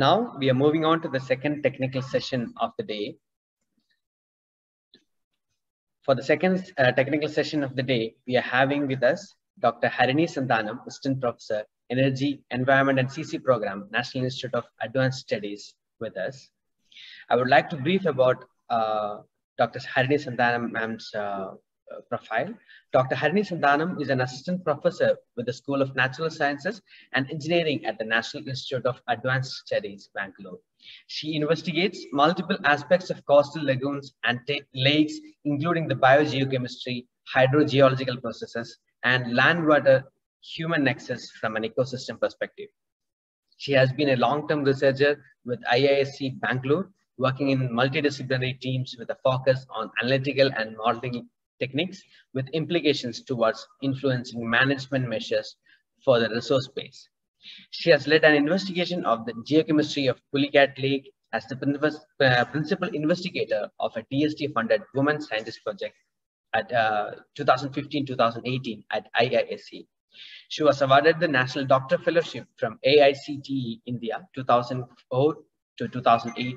Now we are moving on to the second technical session of the day. For the second uh, technical session of the day, we are having with us Dr. Harini Santhanam, Assistant Professor, Energy, Environment and CC Program, National Institute of Advanced Studies with us. I would like to brief about uh, Dr. Harini Santhanam ma'am's uh, profile. Dr. Harini Santhanam is an assistant professor with the School of Natural Sciences and Engineering at the National Institute of Advanced Studies, Bangalore. She investigates multiple aspects of coastal lagoons and lakes, including the biogeochemistry, hydrogeological processes, and land water human nexus from an ecosystem perspective. She has been a long-term researcher with IISc Bangalore, working in multidisciplinary teams with a focus on analytical and modeling techniques with implications towards influencing management measures for the resource base. She has led an investigation of the geochemistry of Pulicat Lake as the uh, principal investigator of a DST-funded Women Scientist Project at 2015-2018 uh, at IISc. She was awarded the National Doctor Fellowship from AICTE India 2004 to 2008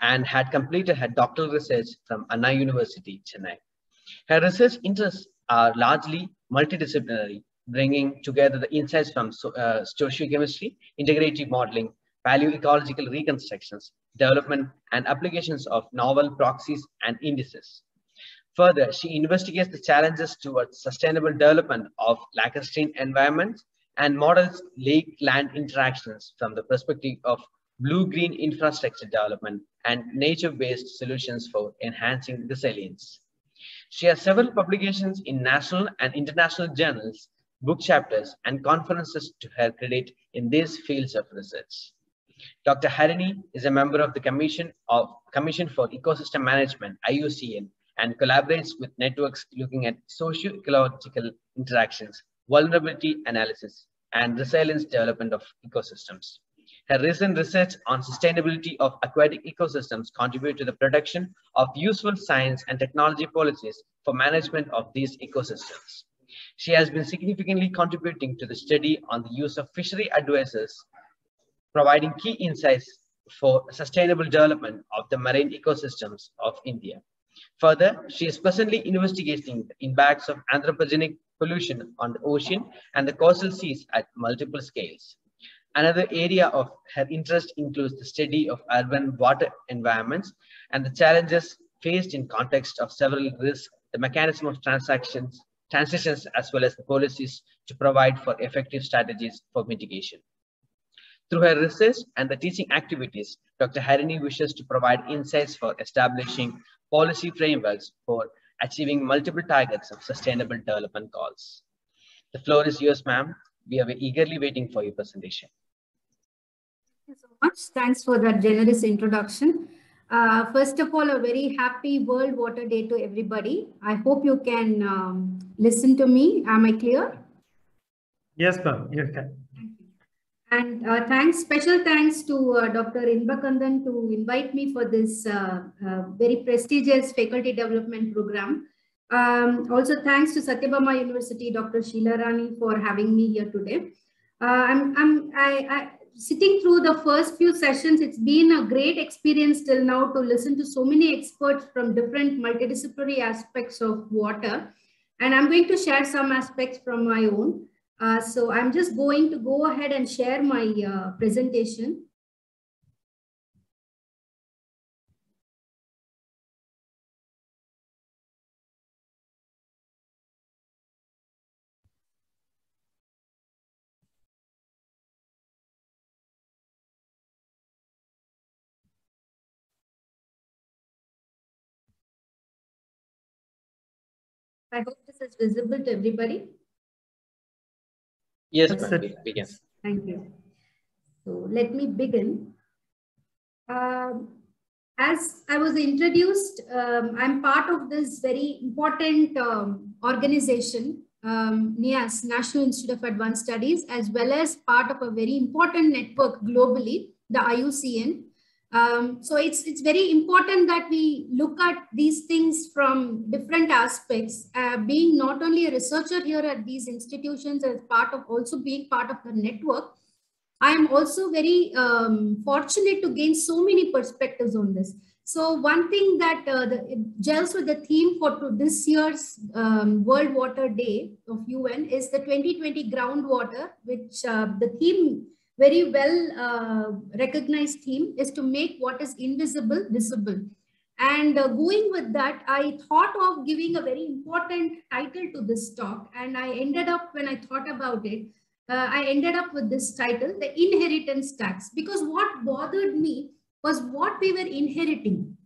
and had completed her doctoral research from Anna University, Chennai. Her research interests are largely multidisciplinary, bringing together the insights from uh, sociochemistry, integrative modeling, paleoecological reconstructions, development, and applications of novel proxies and indices. Further, she investigates the challenges towards sustainable development of lacustrine environments and models lake-land interactions from the perspective of blue-green infrastructure development and nature-based solutions for enhancing resilience. She has several publications in national and international journals, book chapters, and conferences to her credit in these fields of research. Dr. Harini is a member of the Commission of Commission for Ecosystem Management, IUCN, and collaborates with networks looking at socio-ecological interactions, vulnerability analysis, and resilience development of ecosystems. Her recent research on sustainability of aquatic ecosystems contribute to the production of useful science and technology policies for management of these ecosystems. She has been significantly contributing to the study on the use of fishery advisors, providing key insights for sustainable development of the marine ecosystems of India. Further, she is presently investigating the impacts of anthropogenic pollution on the ocean and the coastal seas at multiple scales. Another area of her interest includes the study of urban water environments and the challenges faced in context of several risks, the mechanism of transactions, transitions, as well as the policies to provide for effective strategies for mitigation. Through her research and the teaching activities, Dr. Harini wishes to provide insights for establishing policy frameworks for achieving multiple targets of sustainable development goals. The floor is yours, ma'am. We are eagerly waiting for your presentation. Thank you so much. Thanks for that generous introduction. Uh, first of all, a very happy World Water Day to everybody. I hope you can um, listen to me. Am I clear? Yes, ma'am. You can. And uh, thanks, special thanks to uh, Dr. Inbakandan to invite me for this uh, uh, very prestigious faculty development program. Um, also, thanks to Sathyabama University, Dr. Sheila Rani for having me here today. Uh, I'm, I'm I, I, sitting through the first few sessions. It's been a great experience till now to listen to so many experts from different multidisciplinary aspects of water. And I'm going to share some aspects from my own. Uh, so I'm just going to go ahead and share my uh, presentation. I hope this is visible to everybody. Yes, ma'am, begin. Thank you. So let me begin. Um, as I was introduced, um, I'm part of this very important um, organization, um, NIAS, National Institute of Advanced Studies, as well as part of a very important network globally, the IUCN, um, so it's, it's very important that we look at these things from different aspects, uh, being not only a researcher here at these institutions as part of also being part of the network. I am also very um, fortunate to gain so many perspectives on this. So one thing that uh, the, gels with the theme for this year's um, World Water Day of UN is the 2020 groundwater, which uh, the theme, very well uh, recognized theme is to make what is invisible visible. And uh, going with that, I thought of giving a very important title to this talk. And I ended up, when I thought about it, uh, I ended up with this title, The Inheritance Tax, because what bothered me was what we were inheriting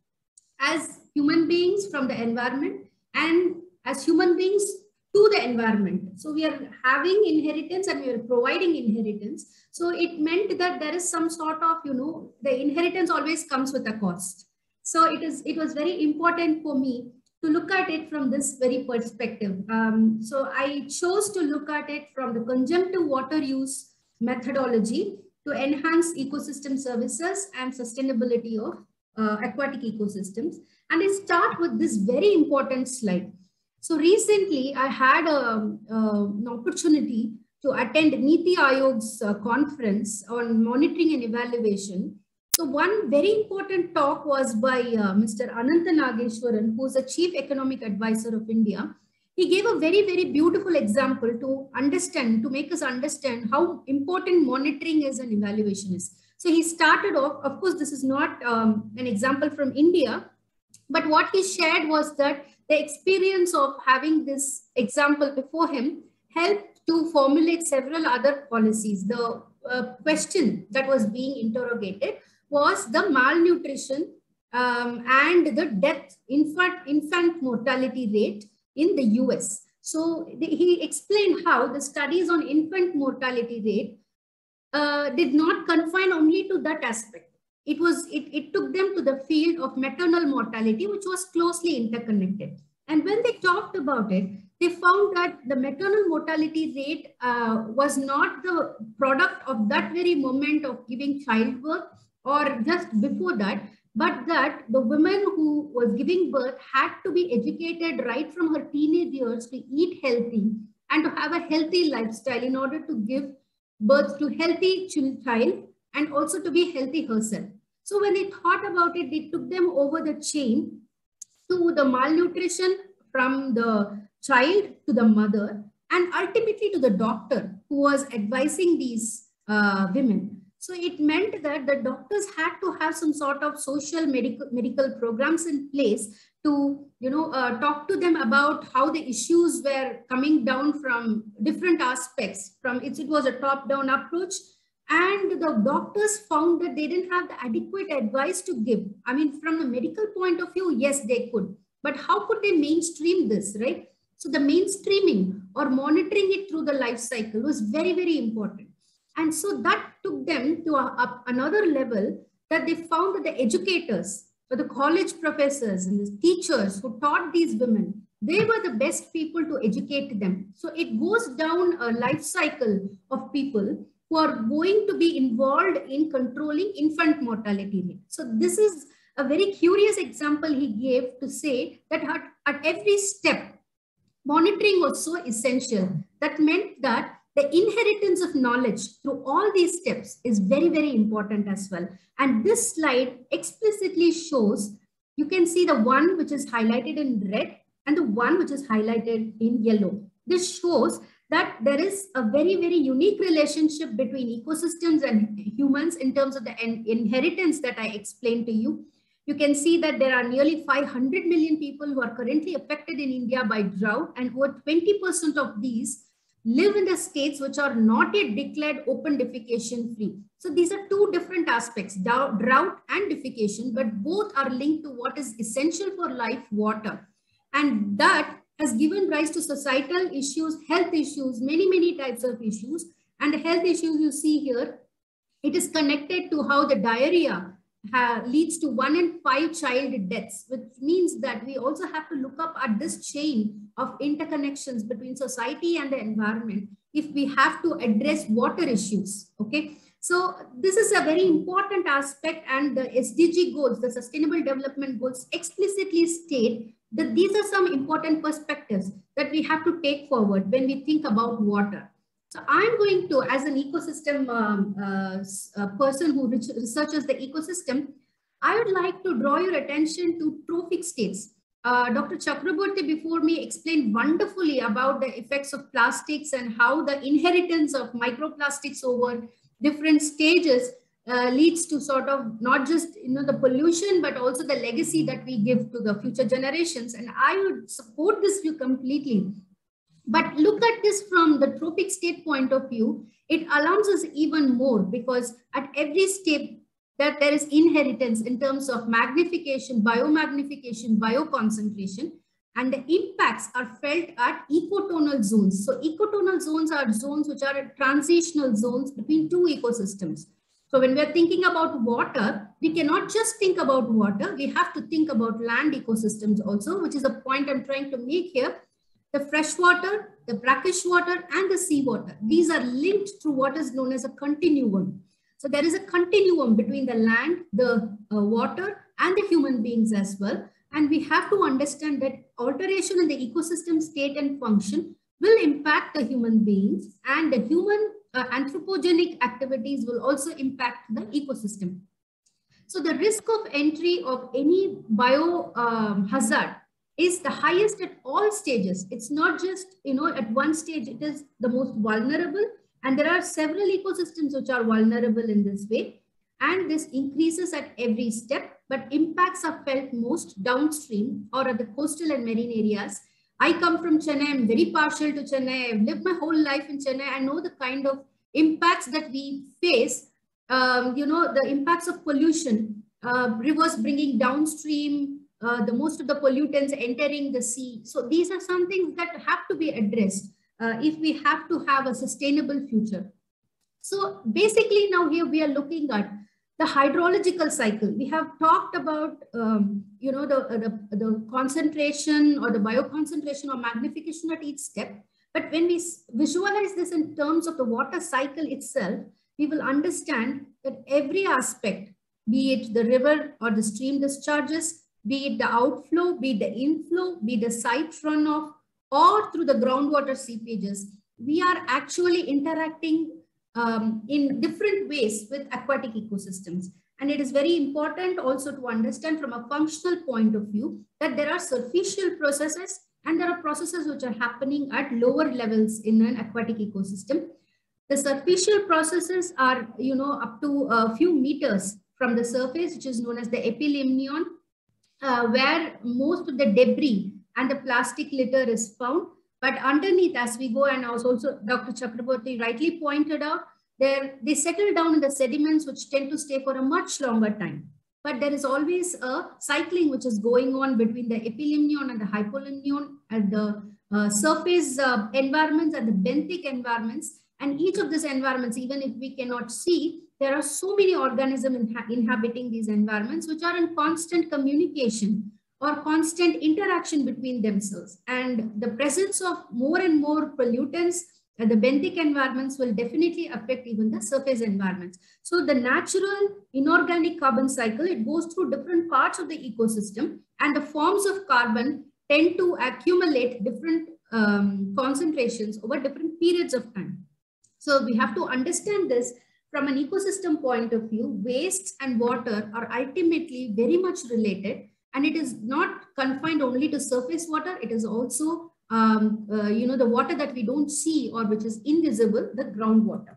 as human beings from the environment and as human beings to the environment. So we are having inheritance and we are providing inheritance. So it meant that there is some sort of, you know, the inheritance always comes with a cost. So it is, it was very important for me to look at it from this very perspective. Um, so I chose to look at it from the conjunctive water use methodology to enhance ecosystem services and sustainability of uh, aquatic ecosystems. And I start with this very important slide. So recently I had a, uh, an opportunity to attend Niti Aayog's uh, conference on monitoring and evaluation. So one very important talk was by uh, Mr. Anantha Nageswaran, who is the Chief Economic Advisor of India he gave a very, very beautiful example to understand, to make us understand how important monitoring is and evaluation is. So he started off, of course, this is not um, an example from India, but what he shared was that the experience of having this example before him helped to formulate several other policies. The uh, question that was being interrogated was the malnutrition um, and the death, infant, infant mortality rate in the US. So the, he explained how the studies on infant mortality rate uh, did not confine only to that aspect. It was it, it took them to the field of maternal mortality, which was closely interconnected. And when they talked about it, they found that the maternal mortality rate uh, was not the product of that very moment of giving childbirth or just before that, but that the woman who was giving birth had to be educated right from her teenage years to eat healthy and to have a healthy lifestyle in order to give birth to healthy child and also to be healthy herself. So when they thought about it, they took them over the chain to the malnutrition from the child to the mother and ultimately to the doctor who was advising these uh, women. So it meant that the doctors had to have some sort of social medical, medical programs in place to, you know, uh, talk to them about how the issues were coming down from different aspects. From it, it was a top-down approach and the doctors found that they didn't have the adequate advice to give. I mean, from a medical point of view, yes, they could. But how could they mainstream this, right? So the mainstreaming or monitoring it through the life cycle was very, very important. And so that took them to a, a, another level that they found that the educators, or the college professors and the teachers who taught these women, they were the best people to educate them. So it goes down a life cycle of people who are going to be involved in controlling infant mortality rate. So this is a very curious example he gave to say that at, at every step, monitoring was so essential. That meant that the inheritance of knowledge through all these steps is very, very important as well. And this slide explicitly shows, you can see the one which is highlighted in red and the one which is highlighted in yellow. This shows that there is a very, very unique relationship between ecosystems and humans in terms of the inheritance that I explained to you. You can see that there are nearly 500 million people who are currently affected in India by drought and over 20% of these live in the states which are not yet declared open defecation free. So these are two different aspects, drought and defecation, but both are linked to what is essential for life, water. And that has given rise to societal issues, health issues, many, many types of issues. And the health issues you see here, it is connected to how the diarrhea leads to one in five child deaths, which means that we also have to look up at this chain of interconnections between society and the environment if we have to address water issues. Okay. So this is a very important aspect and the SDG goals, the sustainable development goals explicitly state that these are some important perspectives that we have to take forward when we think about water. So I'm going to, as an ecosystem um, uh, person who researches the ecosystem, I would like to draw your attention to trophic states. Uh, Dr. Chakraborty before me explained wonderfully about the effects of plastics and how the inheritance of microplastics over different stages uh, leads to sort of not just you know the pollution but also the legacy that we give to the future generations. And i would support this view completely. But look at this from the trophic state point of view. It alarms us even more because at every step that there is inheritance in terms of magnification biomagnification bioconcentration and the impacts are felt at ecotonal zones. So ecotonal zones are zones which are transitional zones between two ecosystems so when we're thinking about water, we cannot just think about water. We have to think about land ecosystems also, which is a point I'm trying to make here. The freshwater, the brackish water, and the seawater. These are linked through what is known as a continuum. So there is a continuum between the land, the uh, water, and the human beings as well. And we have to understand that alteration in the ecosystem state and function will impact the human beings and the human uh, anthropogenic activities will also impact the ecosystem. So the risk of entry of any bio um, hazard is the highest at all stages. It's not just, you know, at one stage, it is the most vulnerable. And there are several ecosystems which are vulnerable in this way. And this increases at every step, but impacts are felt most downstream or at the coastal and marine areas I come from Chennai. I'm very partial to Chennai. I've lived my whole life in Chennai. I know the kind of impacts that we face. Um, you know, the impacts of pollution, uh, rivers bringing downstream, uh, the most of the pollutants entering the sea. So these are some things that have to be addressed uh, if we have to have a sustainable future. So basically now here we are looking at the hydrological cycle. We have talked about, um, you know, the, the, the concentration or the bioconcentration or magnification at each step. But when we visualize this in terms of the water cycle itself, we will understand that every aspect, be it the river or the stream discharges, be it the outflow, be it the inflow, be the site runoff, or through the groundwater seepages, we are actually interacting um, in different ways with aquatic ecosystems. And it is very important also to understand from a functional point of view that there are superficial processes and there are processes which are happening at lower levels in an aquatic ecosystem. The superficial processes are, you know, up to a few meters from the surface, which is known as the epilimnion, uh, where most of the debris and the plastic litter is found. But underneath, as we go, and also, Dr. Chakraborty rightly pointed out, they settle down in the sediments, which tend to stay for a much longer time. But there is always a cycling which is going on between the epilimnion and the hypolimnion at the uh, surface uh, environments and the benthic environments. And each of these environments, even if we cannot see, there are so many organisms inha inhabiting these environments which are in constant communication or constant interaction between themselves. And the presence of more and more pollutants, uh, the benthic environments will definitely affect even the surface environments. So the natural inorganic carbon cycle, it goes through different parts of the ecosystem and the forms of carbon tend to accumulate different um, concentrations over different periods of time. So we have to understand this from an ecosystem point of view, wastes and water are ultimately very much related and it is not confined only to surface water. It is also, um, uh, you know, the water that we don't see or which is invisible, the groundwater.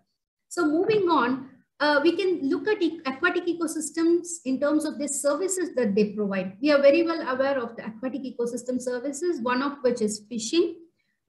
So moving on, uh, we can look at e aquatic ecosystems in terms of the services that they provide. We are very well aware of the aquatic ecosystem services, one of which is fishing.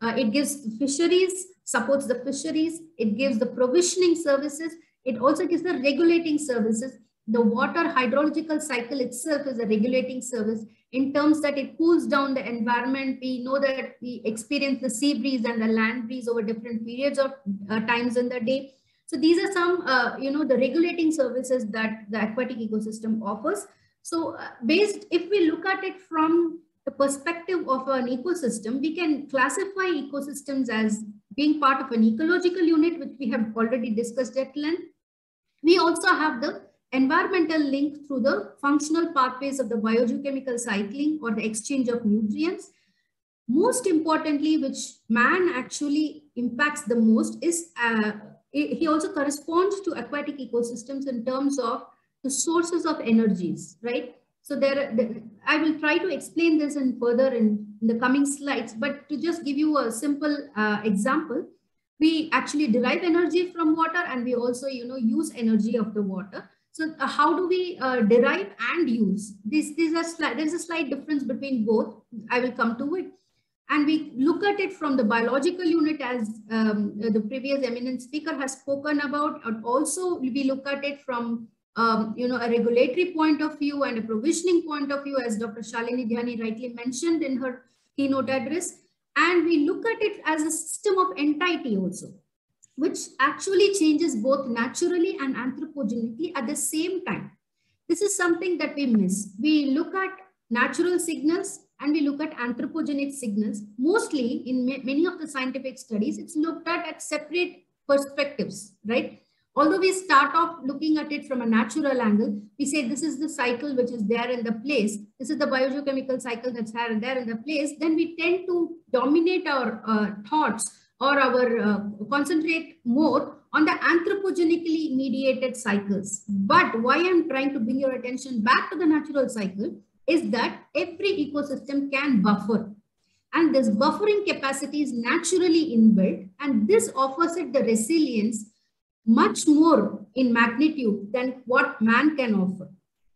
Uh, it gives fisheries, supports the fisheries. It gives the provisioning services. It also gives the regulating services the water hydrological cycle itself is a regulating service in terms that it cools down the environment. We know that we experience the sea breeze and the land breeze over different periods of uh, times in the day. So these are some, uh, you know, the regulating services that the aquatic ecosystem offers. So uh, based, if we look at it from the perspective of an ecosystem, we can classify ecosystems as being part of an ecological unit, which we have already discussed at length. We also have the environmental link through the functional pathways of the biogeochemical cycling or the exchange of nutrients. Most importantly, which man actually impacts the most is, uh, he also corresponds to aquatic ecosystems in terms of the sources of energies, right? So there, I will try to explain this in further in, in the coming slides, but to just give you a simple uh, example, we actually derive energy from water and we also, you know, use energy of the water. So uh, how do we uh, derive and use? This, this is a there's a slight difference between both. I will come to it. And we look at it from the biological unit as um, the previous eminent speaker has spoken about. And also we look at it from um, you know, a regulatory point of view and a provisioning point of view, as Dr. Shalini Dhyani rightly mentioned in her keynote address. And we look at it as a system of entity also, which actually changes both naturally and anthropogenically at the same time. This is something that we miss. We look at natural signals and we look at anthropogenic signals. Mostly in many of the scientific studies, it's looked at at separate perspectives, right? Although we start off looking at it from a natural angle, we say this is the cycle which is there in the place. This is the biogeochemical cycle that's there there in the place. Then we tend to dominate our uh, thoughts or our uh, concentrate more on the anthropogenically mediated cycles. But why I'm trying to bring your attention back to the natural cycle is that every ecosystem can buffer. And this buffering capacity is naturally inbuilt. And this offers it the resilience much more in magnitude than what man can offer.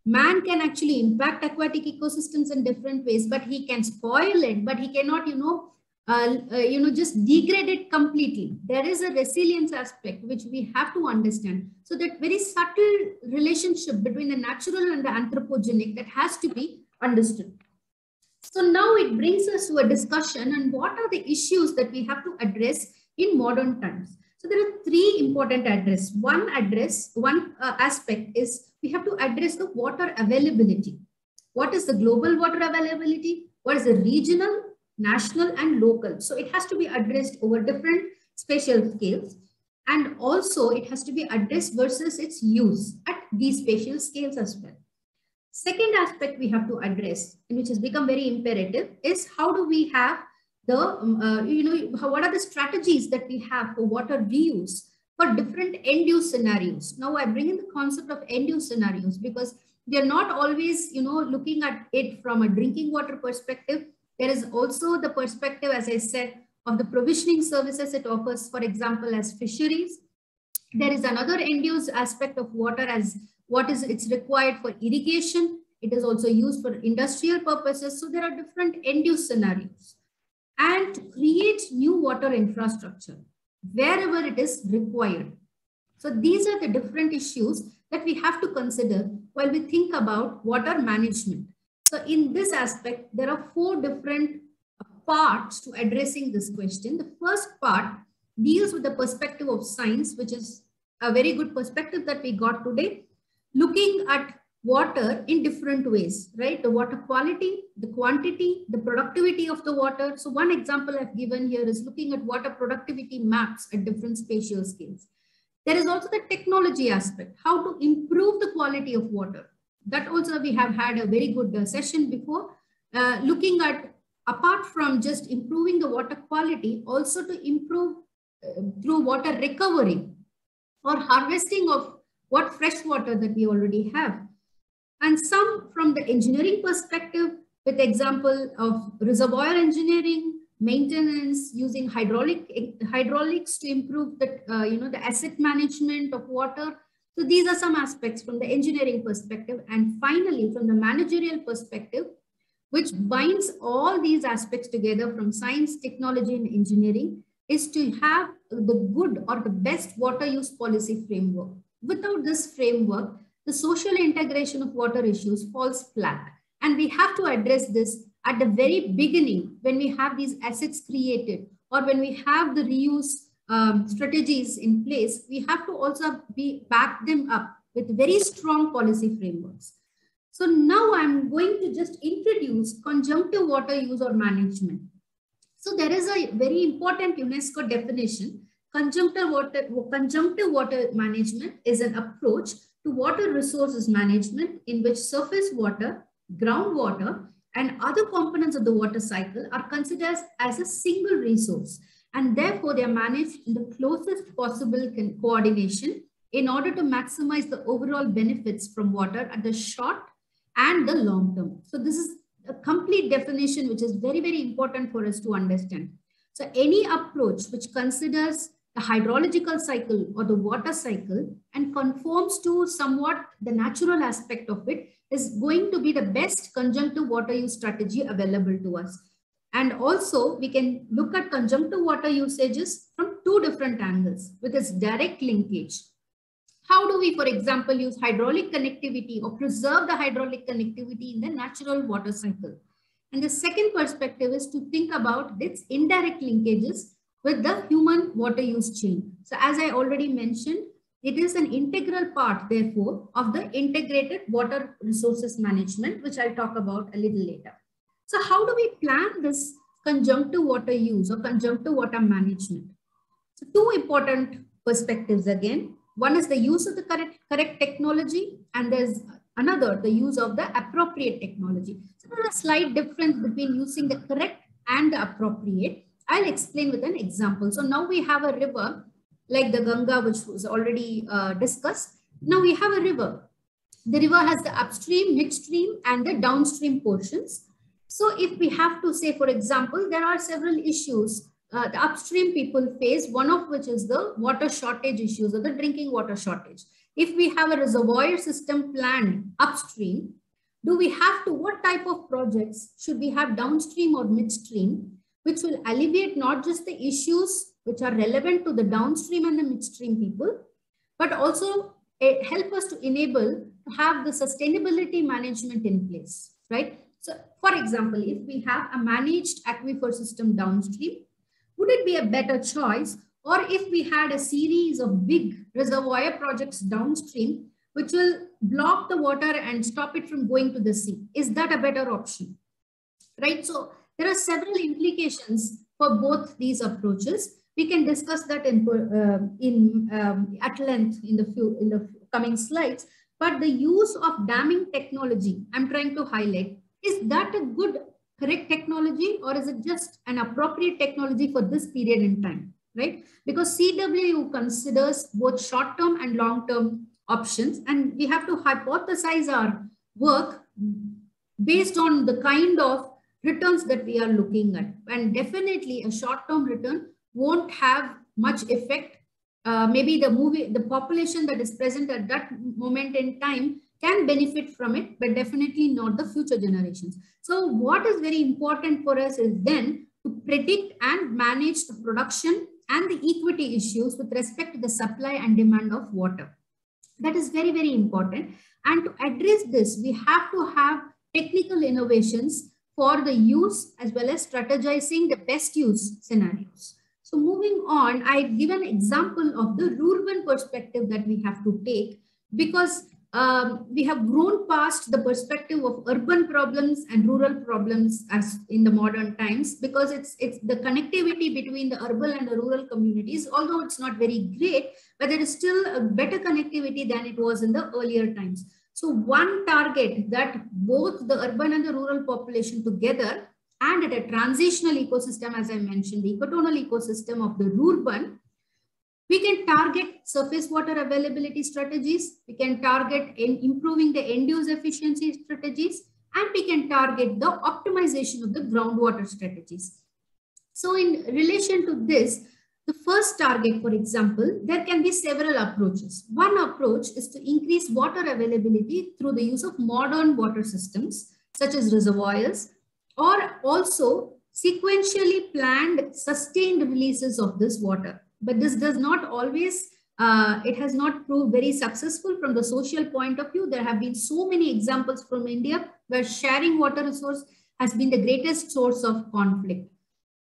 Man can actually impact aquatic ecosystems in different ways, but he can spoil it, but he cannot, you know, uh, uh, you know, just degrade it completely. There is a resilience aspect which we have to understand. So that very subtle relationship between the natural and the anthropogenic that has to be understood. So now it brings us to a discussion and what are the issues that we have to address in modern times. So there are three important address. One address, one uh, aspect is we have to address the water availability. What is the global water availability? What is the regional, national and local? So it has to be addressed over different spatial scales. And also it has to be addressed versus its use at these spatial scales as well. Second aspect we have to address, and which has become very imperative, is how do we have the, um, uh, you know, how, what are the strategies that we have for water reuse for different end use scenarios. Now I bring in the concept of end use scenarios because we are not always, you know, looking at it from a drinking water perspective. There is also the perspective, as I said, of the provisioning services it offers, for example, as fisheries. There is another end use aspect of water as what is it's required for irrigation. It is also used for industrial purposes. So there are different end use scenarios and to create new water infrastructure wherever it is required. So these are the different issues that we have to consider while we think about water management. So in this aspect, there are four different uh, parts to addressing this question. The first part deals with the perspective of science, which is a very good perspective that we got today, looking at water in different ways, right? The water quality, the quantity, the productivity of the water. So one example I've given here is looking at water productivity maps at different spatial scales. There is also the technology aspect, how to improve the quality of water. That also we have had a very good uh, session before, uh, looking at apart from just improving the water quality, also to improve uh, through water recovery or harvesting of what fresh water that we already have and some from the engineering perspective with example of reservoir engineering, maintenance, using hydraulic hydraulics to improve the, uh, you know, the asset management of water. So these are some aspects from the engineering perspective. And finally, from the managerial perspective, which mm-hmm. binds all these aspects together from science, technology, and engineering, is to have the good or the best water use policy framework. Without this framework, the social integration of water issues falls flat. And we have to address this at the very beginning when we have these assets created or when we have the reuse um, strategies in place, we have to also be back them up with very strong policy frameworks. So now I'm going to just introduce conjunctive water use or management. So there is a very important UNESCO definition. Conjunctive water, conjunctive water management is an approach to water resources management in which surface water, groundwater, and other components of the water cycle are considered as a single resource and therefore they are managed in the closest possible coordination in order to maximize the overall benefits from water at the short and the long term. So this is a complete definition which is very, very important for us to understand. So any approach which considers the hydrological cycle or the water cycle and conforms to somewhat the natural aspect of it is going to be the best conjunctive water use strategy available to us. And also we can look at conjunctive water usages from two different angles with its direct linkage. How do we, for example, use hydraulic connectivity or preserve the hydraulic connectivity in the natural water cycle? And the second perspective is to think about its indirect linkages with the human water use chain. So as I already mentioned, it is an integral part, therefore, of the integrated water resources management, which I'll talk about a little later. So how do we plan this conjunctive water use or conjunctive water management? So two important perspectives again. One is the use of the correct, correct technology and there's another, the use of the appropriate technology. So there's a slight difference between using the correct and the appropriate. I'll explain with an example. So now we have a river like the Ganga, which was already uh, discussed. Now we have a river. The river has the upstream, midstream, and the downstream portions. So if we have to say, for example, there are several issues uh, the upstream people face, one of which is the water shortage issues or the drinking water shortage. If we have a reservoir system planned upstream, do we have to, what type of projects should we have downstream or midstream, which will alleviate not just the issues which are relevant to the downstream and the midstream people, but also eh, help us to enable to have the sustainability management in place, right? So for example, if we have a managed aquifer system downstream, would it be a better choice? Or if we had a series of big reservoir projects downstream, which will block the water and stop it from going to the sea, is that a better option? Right? So there are several implications for both these approaches. We can discuss that in, uh, in um, at length in the few in the coming slides. But the use of damming technology, I'm trying to highlight, is that a good correct technology or is it just an appropriate technology for this period in time, right? Because CWU considers both short-term and long-term options and we have to hypothesize our work based on the kind of returns that we are looking at. And definitely a short-term return won't have much effect. Uh, maybe the movie, the population that is present at that moment in time can benefit from it, but definitely not the future generations. So what is very important for us is then to predict and manage the production and the equity issues with respect to the supply and demand of water. That is very, very important. And to address this, we have to have technical innovations for the use as well as strategizing the best use scenarios. So moving on, I give an example of the rural perspective that we have to take because um, we have grown past the perspective of urban problems and rural problems as in the modern times because it's it's the connectivity between the urban and the rural communities although it's not very great but there is still a better connectivity than it was in the earlier times. So one target that both the urban and the rural population together and at a transitional ecosystem as i mentioned the ecotonal ecosystem of the rural we can target surface water availability strategies. We can target in improving the end use efficiency strategies and we can target the optimization of the groundwater strategies. So in relation to this, the first target, for example, there can be several approaches. One approach is to increase water availability through the use of modern water systems, such as reservoirs, or also sequentially planned sustained releases of this water but this does not always uh, it has not proved very successful from the social point of view. There have been so many examples from India where sharing water resource has been the greatest source of conflict.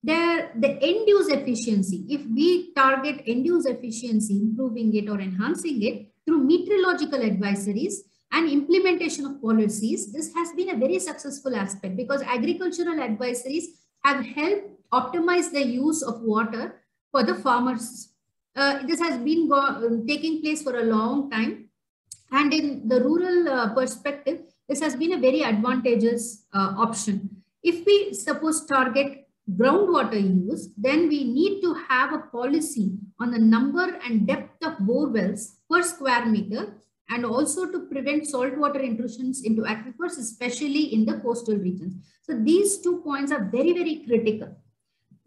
There, the end-use efficiency, if we target end-use efficiency, improving it or enhancing it through meteorological advisories and implementation of policies, this has been a very successful aspect because agricultural advisories have helped optimize the use of water for the farmers. Uh, this has been um, taking place for a long time. And in the rural uh, perspective, this has been a very advantageous uh, option. If we suppose target groundwater use, then we need to have a policy on the number and depth of bore wells per square meter and also to prevent saltwater intrusions into aquifers, especially in the coastal regions. So these two points are very, very critical.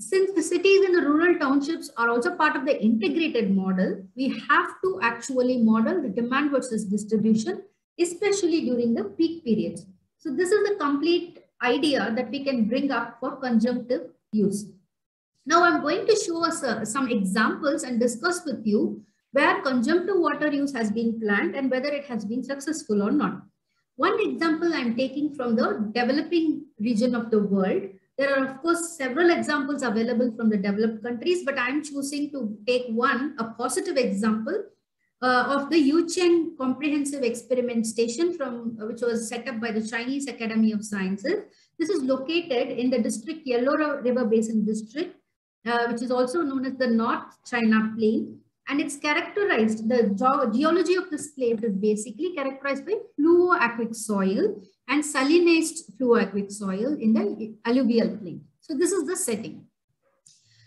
Since the cities and the rural townships are also part of the integrated model, we have to actually model the demand versus distribution, especially during the peak periods. So this is the complete idea that we can bring up for conjunctive use. Now I'm going to show us uh, some examples and discuss with you where conjunctive water use has been planned and whether it has been successful or not. One example I'm taking from the developing region of the world. There are, of course, several examples available from the developed countries, but I'm choosing to take one, a positive example uh, of the Yucheng Comprehensive Experiment Station from uh, which was set up by the Chinese Academy of Sciences. This is located in the district Yellow River Basin District, uh, which is also known as the North China Plain. And it's characterized, the geology of this place is basically characterized by fluvo-aquic soil and salinized fluvo-aquic soil in the alluvial plain. So this is the setting.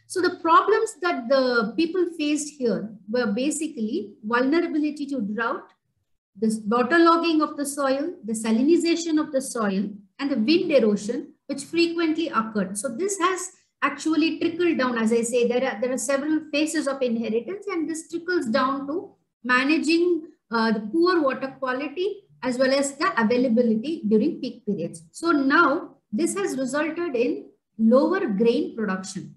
So the problems that the people faced here were basically vulnerability to drought, the waterlogging of the soil, the salinization of the soil, and the wind erosion, which frequently occurred. So this has actually trickled down. As I say, there are, there are several phases of inheritance, and this trickles down to managing uh, the poor water quality as well as the availability during peak periods. So now this has resulted in lower grain production.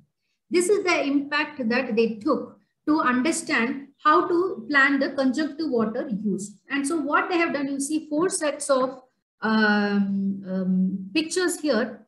This is the impact that they took to understand how to plan the conjunctive water use. And so what they have done, you see four sets of um, um, pictures here.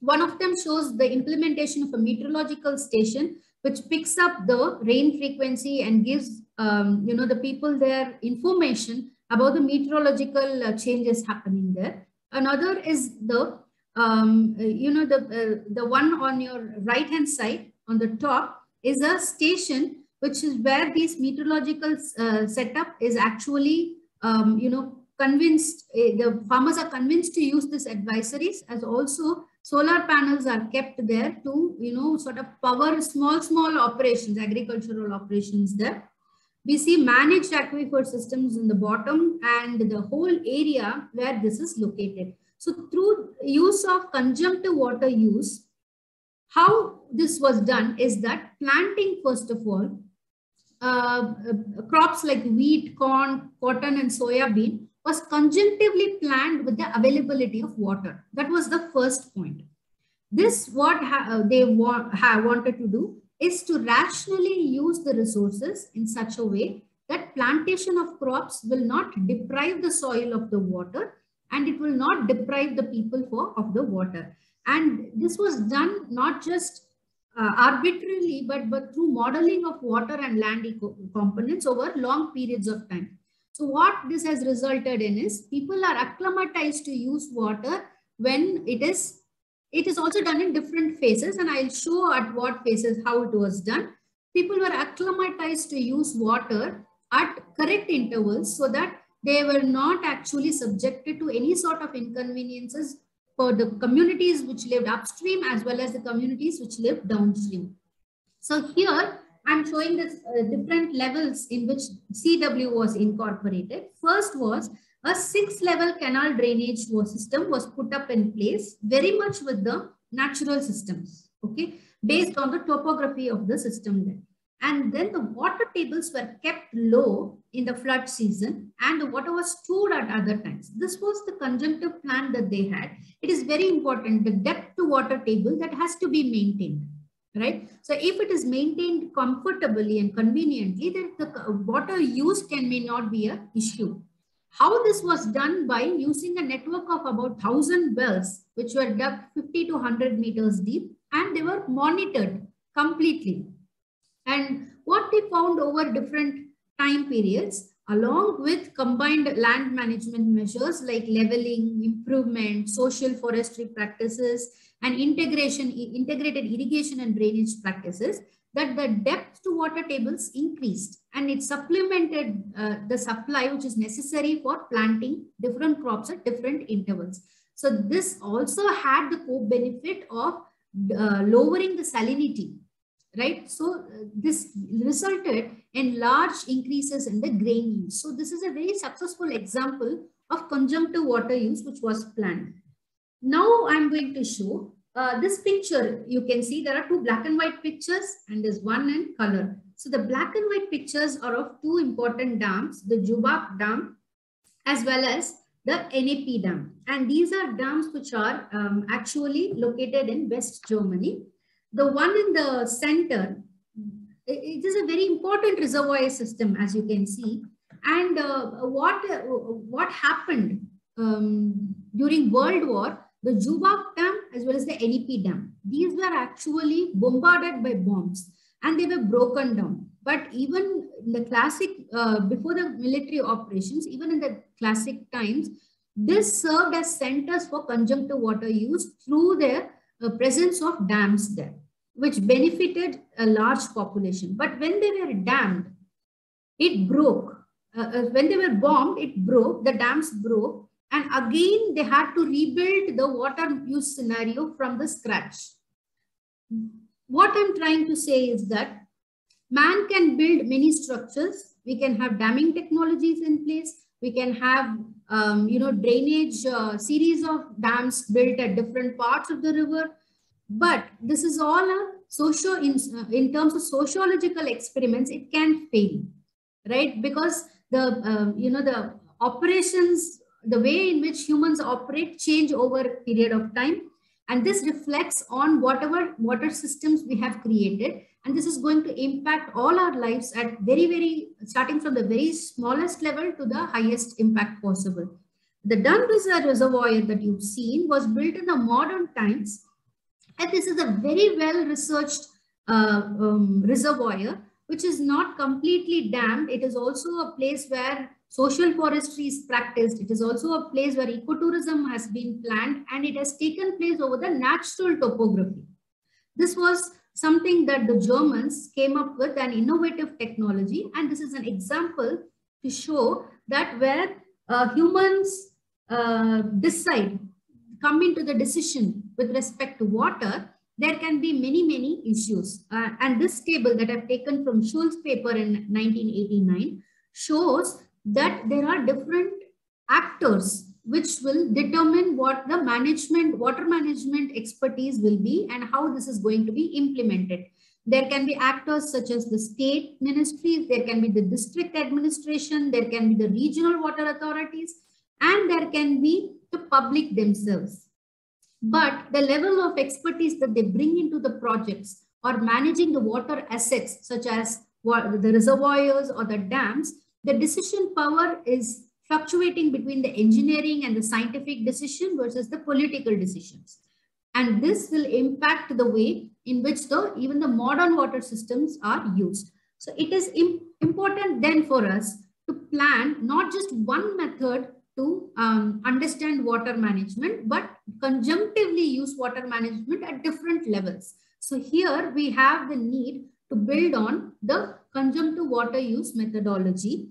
One of them shows the implementation of a meteorological station which picks up the rain frequency and gives um, you know the people there information about the meteorological uh, changes happening there. Another is the um, you know the uh, the one on your right hand side on the top is a station, which is where this meteorological uh, setup is actually, um, you know, convinced, uh, the farmers are convinced to use this advisories as also solar panels are kept there to, you know, sort of power small, small operations, agricultural operations there. We see managed aquifer systems in the bottom and the whole area where this is located. So through use of conjunctive water use, how this was done is that planting, first of all, uh, uh, crops like wheat, corn, cotton, and soya bean was conjunctively planned with the availability of water. That was the first point. This, what uh, they have wanted to do is to rationally use the resources in such a way that plantation of crops will not deprive the soil of the water and it will not deprive the people for, of the water. And this was done not just uh, arbitrarily, but, but through modeling of water and land components over long periods of time. So what this has resulted in is people are acclimatized to use water when it is, it is also done in different phases and I'll show at what phases how it was done. People were acclimatized to use water at correct intervals so that they were not actually subjected to any sort of inconveniences for the communities which lived upstream as well as the communities which lived downstream. So here I'm showing the uh, different levels in which CW was incorporated. First was a six level canal drainage system was put up in place very much with the natural systems, okay, based on the topography of the system then. And then the water tables were kept low in the flood season and the water was stored at other times. This was the conjunctive plan that they had. It is very important, the depth to water table that has to be maintained, right? So if it is maintained comfortably and conveniently, then the water use can may not be a issue. How this was done by using a network of about 1000 wells, which were dug 50 to 100 meters deep and they were monitored completely and what they found over different time periods, along with combined land management measures like leveling, improvement, social forestry practices, and integration, integrated irrigation and drainage practices, that the depth to water tables increased and it supplemented uh, the supply which is necessary for planting different crops at different intervals. So this also had the co-benefit of uh, lowering the salinity, right? So uh, this resulted in large increases in the grain use. So this is a very successful example of conjunctive water use, which was planned. Now I'm going to show uh, this picture. You can see there are two black and white pictures and there's one in color. So the black and white pictures are of two important dams, the Jubak Dam as well as the NAP Dam. And these are dams which are um, actually located in West Germany. The one in the center, it is a very important reservoir system, as you can see. And uh, what, what happened um, during World War, the Jubak Dam as well as the NEP Dam, these were actually bombarded by bombs and they were broken down. But even in the classic, uh, before the military operations, even in the classic times, this served as centers for conjunctive water use through the uh, presence of dams there, which benefited a large population. But when they were dammed, it broke. Uh, uh when they were bombed, it broke, the dams broke. And again, they had to rebuild the water use scenario from the scratch what I'm trying to say is that man can build many structures. We can have damming technologies in place. We can have, um, you know, drainage uh, series of dams built at different parts of the river. But this is all a social, in, uh, in terms of sociological experiments, it can fail, right? Because the, uh, you know, the operations, the way in which humans operate change over a period of time and this reflects on whatever water systems we have created. And this is going to impact all our lives at very, very, starting from the very smallest level to the highest impact possible. The Dunn-Reser reservoir that you've seen was built in the modern times. And this is a very well researched uh, um, reservoir, which is not completely dammed. It is also a place where social forestry is practiced. It is also a place where ecotourism has been planned and it has taken place over the natural topography. This was something that the Germans came up with an innovative technology. And this is an example to show that where uh, humans uh, decide, come into the decision with respect to water, there can be many, many issues. Uh, and this table that I've taken from Schul's paper in 1989 shows that there are different actors which will determine what the management, water management expertise will be and how this is going to be implemented. There can be actors such as the state ministries, there can be the district administration, there can be the regional water authorities, and there can be the public themselves. But the level of expertise that they bring into the projects or managing the water assets, such as the reservoirs or the dams, the decision power is fluctuating between the engineering and the scientific decision versus the political decisions. And this will impact the way in which the even the modern water systems are used. So it is important then for us to plan not just one method to um, understand water management, but conjunctively use water management at different levels. So here we have the need to build on the conjunctive water use methodology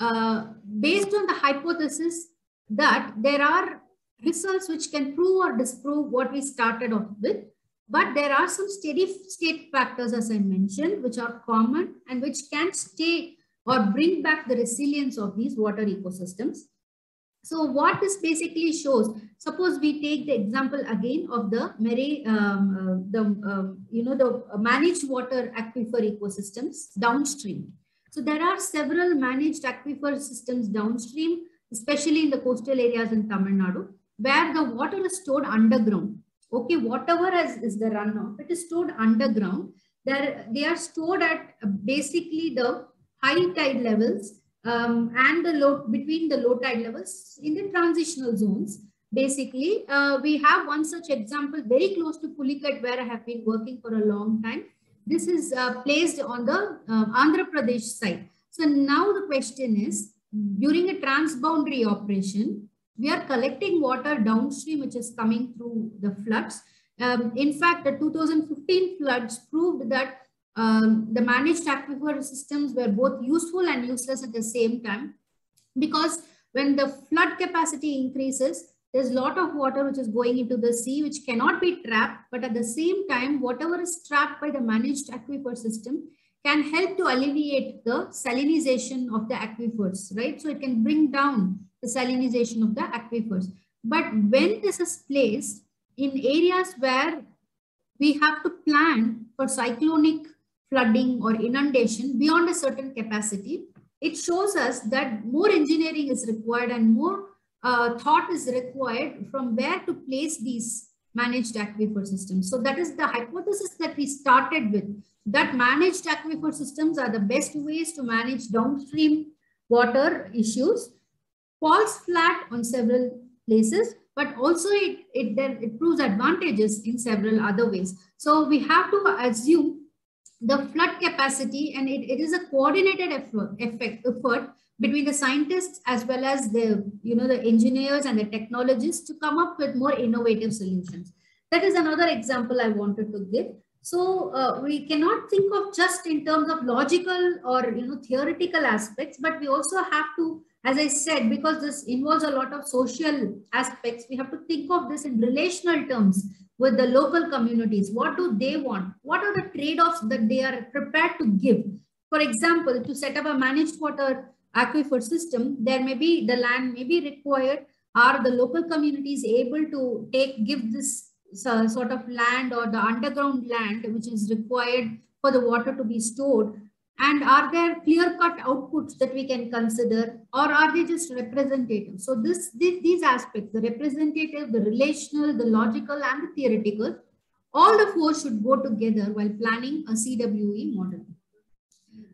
uh, based on the hypothesis that there are results which can prove or disprove what we started off with. But there are some steady state factors, as I mentioned, which are common and which can stay or bring back the resilience of these water ecosystems. So what this basically shows, suppose we take the example again of the Mary, um, uh, the, um, you know, the managed water aquifer ecosystems downstream. So there are several managed aquifer systems downstream, especially in the coastal areas in Tamil Nadu, where the water is stored underground. Okay, whatever is, is the runoff, it is stored underground. There, they are stored at basically the high tide levels um, and the low between the low tide levels in the transitional zones. Basically, uh, we have one such example very close to Pulicat where I have been working for a long time. This is uh, placed on the uh, Andhra Pradesh side. So now the question is, during a transboundary operation, we are collecting water downstream, which is coming through the floods. Um, in fact, the 2015 floods proved that um, the managed aquifer systems were both useful and useless at the same time because when the flood capacity increases, there's a lot of water which is going into the sea, which cannot be trapped. But at the same time, whatever is trapped by the managed aquifer system can help to alleviate the salinization of the aquifers, right? So it can bring down the salinization of the aquifers. But when this is placed in areas where we have to plan for cyclonic flooding or inundation beyond a certain capacity, it shows us that more engineering is required and more uh, thought is required from where to place these managed aquifer systems. So that is the hypothesis that we started with, that managed aquifer systems are the best ways to manage downstream water issues, falls flat on several places, but also it, it, then it proves advantages in several other ways. So we have to assume the flood capacity and it, it is a coordinated effort, effect, effort between the scientists as well as the you know the engineers and the technologists to come up with more innovative solutions. That is another example i wanted to give. So uh, we cannot think of just in terms of logical or you know theoretical aspects but we also have to as i said because this involves a lot of social aspects we have to think of this in relational terms with the local communities what do they want what are the trade-offs that they are prepared to give for example to set up a managed water aquifer system, there may be the land may be required. Are the local communities able to take give this sort of land or the underground land which is required for the water to be stored? And are there clear-cut outputs that we can consider, or are they just representative? So this, this these aspects, the representative, the relational, the logical, and the theoretical, all the four should go together while planning a CWU model.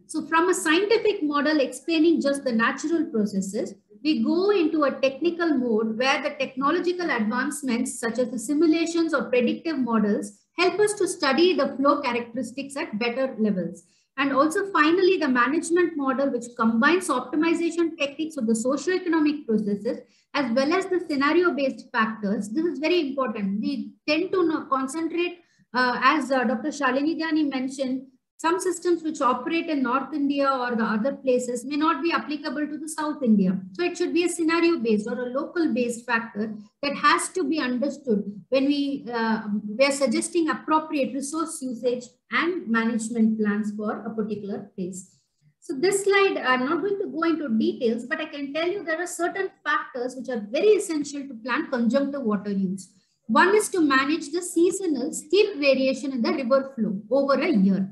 So from a scientific model explaining just the natural processes, we go into a technical mode where the technological advancements such as the simulations or predictive models help us to study the flow characteristics at better levels. And also finally, the management model which combines optimization techniques of the socio-economic processes as well as the scenario-based factors. This is very important. We tend to concentrate, uh, as uh, Dr. Shalini Dhyani mentioned, some systems which operate in North India or the other places may not be applicable to the South India. So it should be a scenario based or a local based factor that has to be understood when we, uh, we are suggesting appropriate resource usage and management plans for a particular place. So this slide, I'm not going to go into details, but I can tell you there are certain factors which are very essential to plan conjunctive water use. One is to manage the seasonal steep variation in the river flow over a year.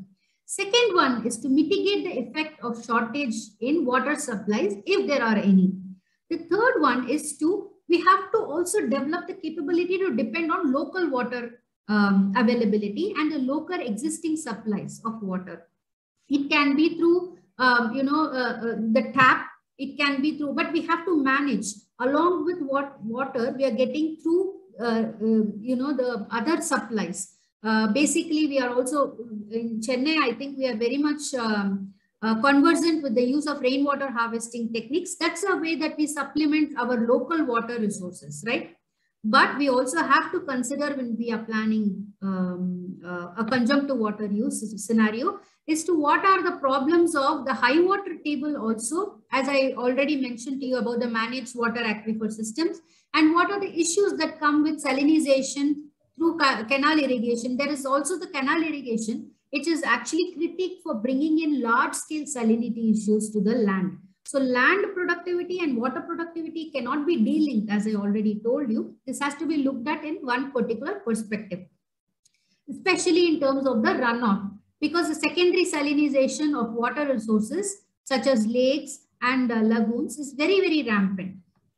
Second one is to mitigate the effect of shortage in water supplies if there are any. The third one is to, we have to also develop the capability to depend on local water um, availability and the local existing supplies of water. It can be through, um, you know, uh, uh, the tap, it can be through, but we have to manage along with what water we are getting through, uh, uh you know, the other supplies. Uh, basically, we are also in Chennai, I think we are very much um, uh, conversant with the use of rainwater harvesting techniques. That's a way that we supplement our local water resources, right? But we also have to consider when we are planning um, uh, a conjunctive water use scenario is to what are the problems of the high water table also, as I already mentioned to you about the managed water aquifer systems, and what are the issues that come with salinization through ca canal irrigation. There is also the canal irrigation, which is actually critique for bringing in large scale salinity issues to the land. So land productivity and water productivity cannot be delinked as I already told you. This has to be looked at in one particular perspective, especially in terms of the runoff because the secondary salinization of water resources such as lakes and uh, lagoons is very, very rampant.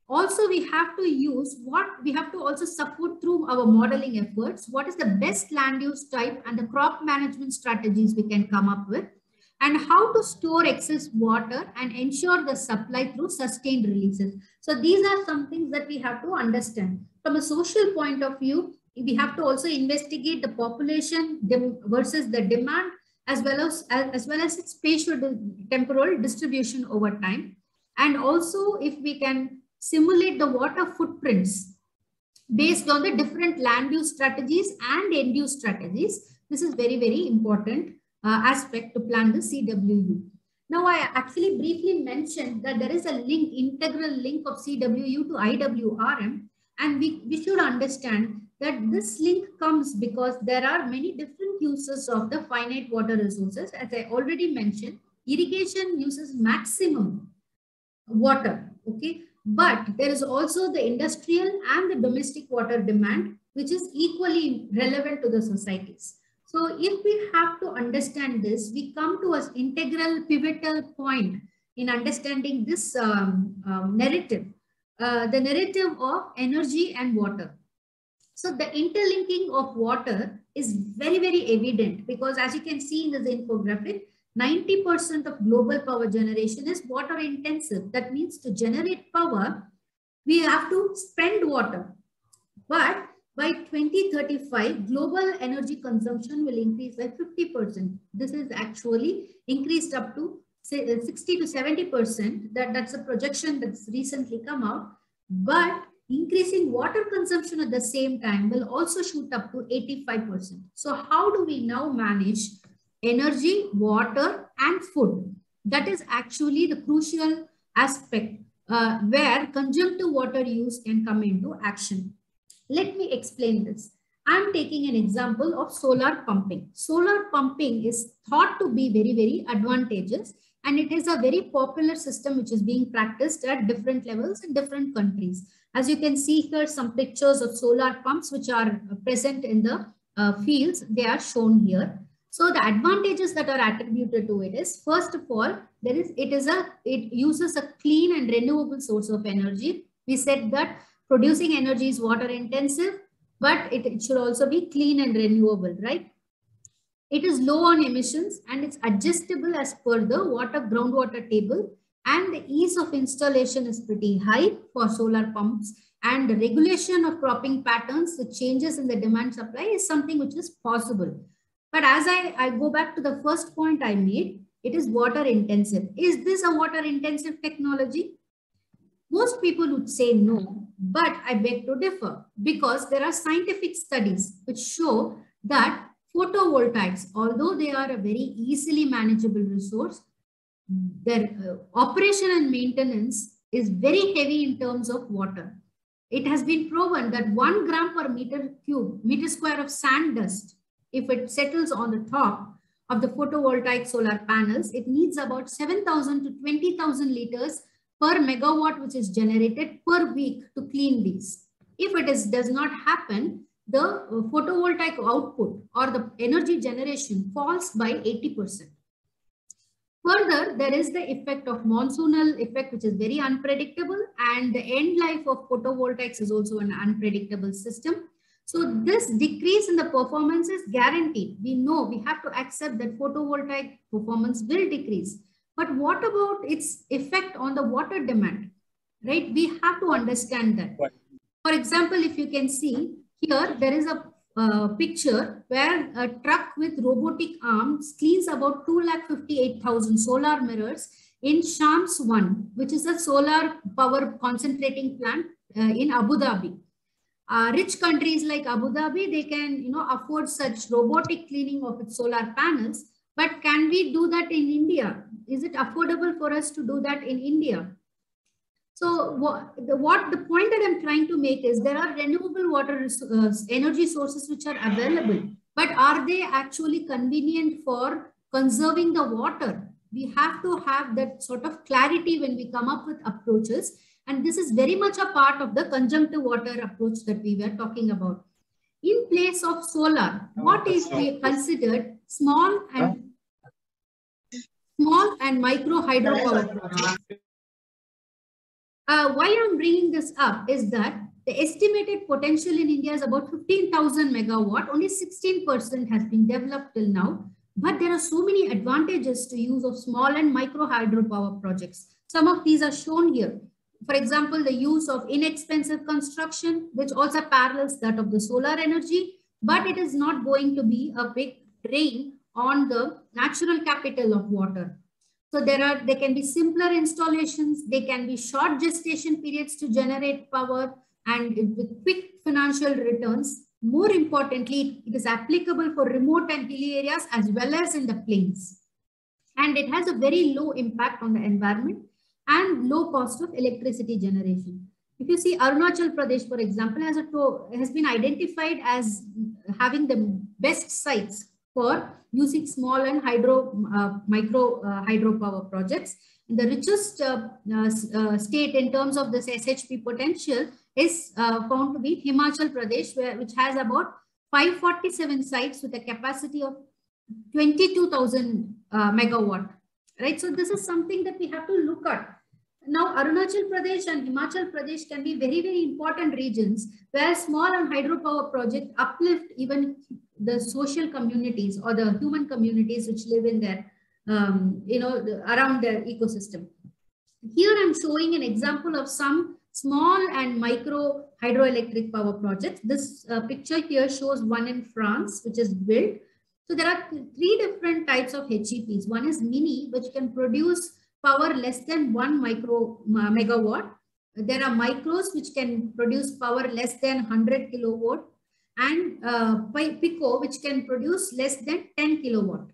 Also, we have to use what we have to also support through our modeling efforts. What is the best land use type and the crop management strategies we can come up with and how to store excess water and ensure the supply through sustained releases. So these are some things that we have to understand. From a social point of view, we have to also investigate the population versus the demand as well as, as well as its spatial temporal distribution over time. And also if we can simulate the water footprints based on the different land use strategies and end use strategies. This is very, very important Uh, aspect to plan the CWU. Now, I actually briefly mentioned that there is a link, integral link of CWU to IWRM. And we, we should understand that this link comes because there are many different uses of the finite water resources. As I already mentioned, irrigation uses maximum water, okay? But there is also the industrial and the domestic water demand, which is equally relevant to the societies. So if we have to understand this, we come to an integral pivotal point in understanding this um, um, narrative, uh, the narrative of energy and water. So the interlinking of water is very, very evident because as you can see in this infographic, 90% of global power generation is water intensive. That means to generate power, we have to spend water. But by 2035, global energy consumption will increase by 50%. This is actually increased up to say uh, 60 to 70%. That, that's a projection that's recently come out. But increasing water consumption at the same time will also shoot up to 85%. So how do we now manage energy, water, and food. That is actually the crucial aspect uh, where conjunctive water use can come into action. Let me explain this. I'm taking an example of solar pumping. Solar pumping is thought to be very, very advantageous and it is a very popular system which is being practiced at different levels in different countries. As you can see here, some pictures of solar pumps which are present in the uh, fields, they are shown here. So the advantages that are attributed to it is first of all, there is it is a it uses a clean and renewable source of energy. We said that producing energy is water intensive, but it, it should also be clean and renewable, right? It is low on emissions and it's adjustable as per the water groundwater table and the ease of installation is pretty high for solar pumps and the regulation of cropping patterns, the changes in the demand supply is something which is possible. But as I, I go back to the first point I made, it is water intensive. Is this a water intensive technology? Most people would say no, but I beg to differ because there are scientific studies which show that photovoltaics, although they are a very easily manageable resource, their uh, operation and maintenance is very heavy in terms of water. It has been proven that one gram per meter cube, meter square of sand dust if it settles on the top of the photovoltaic solar panels, it needs about 7,000 to 20,000 liters per megawatt which is generated per week to clean these. If it is, does not happen, the uh, photovoltaic output or the energy generation falls by 80%. Further, there is the effect of monsoonal effect, which is very unpredictable. And the end life of photovoltaics is also an unpredictable system. So this decrease in the performance is guaranteed. We know we have to accept that photovoltaic performance will decrease. But what about its effect on the water demand? Right? We have to understand that. For example, if you can see here, there is a uh, picture where a truck with robotic arms cleans about 2,58,000 solar mirrors in Shams 1, which is a solar power concentrating plant uh, in Abu Dhabi uh, rich countries like Abu Dhabi, they can, you know, afford such robotic cleaning of its solar panels. But can we do that in India? Is it affordable for us to do that in India? So what the, what the point that I'm trying to make is there are renewable water uh, energy sources which are available, but are they actually convenient for conserving the water? We have to have that sort of clarity when we come up with approaches and this is very much a part of the conjunctive water approach that we were talking about. In place of solar, what is considered small and small and micro hydropower projects? Uh, why I'm bringing this up is that the estimated potential in India is about 15,000 megawatt. Only 16% has been developed till now. But there are so many advantages to use of small and micro hydropower projects. Some of these are shown here for example, the use of inexpensive construction, which also parallels that of the solar energy, but it is not going to be a big drain on the natural capital of water. So there are, there can be simpler installations, they can be short gestation periods to generate power and with quick financial returns. More importantly, it is applicable for remote and hilly areas as well as in the plains. And it has a very low impact on the environment and low cost of electricity generation. if you see Arunachal Pradesh, for example, has, a has been identified as having the best sites for using small and hydro uh, micro uh, hydropower projects. And the richest uh, uh, uh, state in terms of this SHP potential is uh, found to be Himachal Pradesh, where, which has about 547 sites with a capacity of 22,000 megawatt. Right. So this is something that we have to look at now, Arunachal Pradesh and Himachal Pradesh can be very, very important regions where small and hydropower projects uplift even the social communities or the human communities which live in their, um, you know, the, around their ecosystem. Here I'm showing an example of some small and micro hydroelectric power projects. This uh, picture here shows one in France, which is built. So there are three different types of HEPs. One is mini, which can produce power less than 1 micro megawatt. There are micros which can produce power less than 100 kilowatt and uh, pico which can produce less than 10 kilowatt.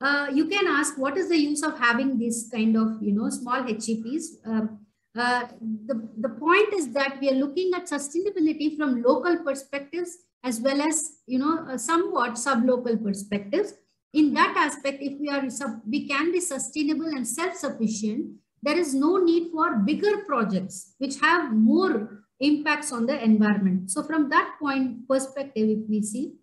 Uh, you can ask what is the use of having this kind of you know small HEPs. Uh, uh, the, the point is that we are looking at sustainability from local perspectives as well as you know uh, somewhat sub-local perspectives in that aspect, if we are we can be sustainable and self-sufficient, there is no need for bigger projects which have more impacts on the environment. So from that point perspective, if we see,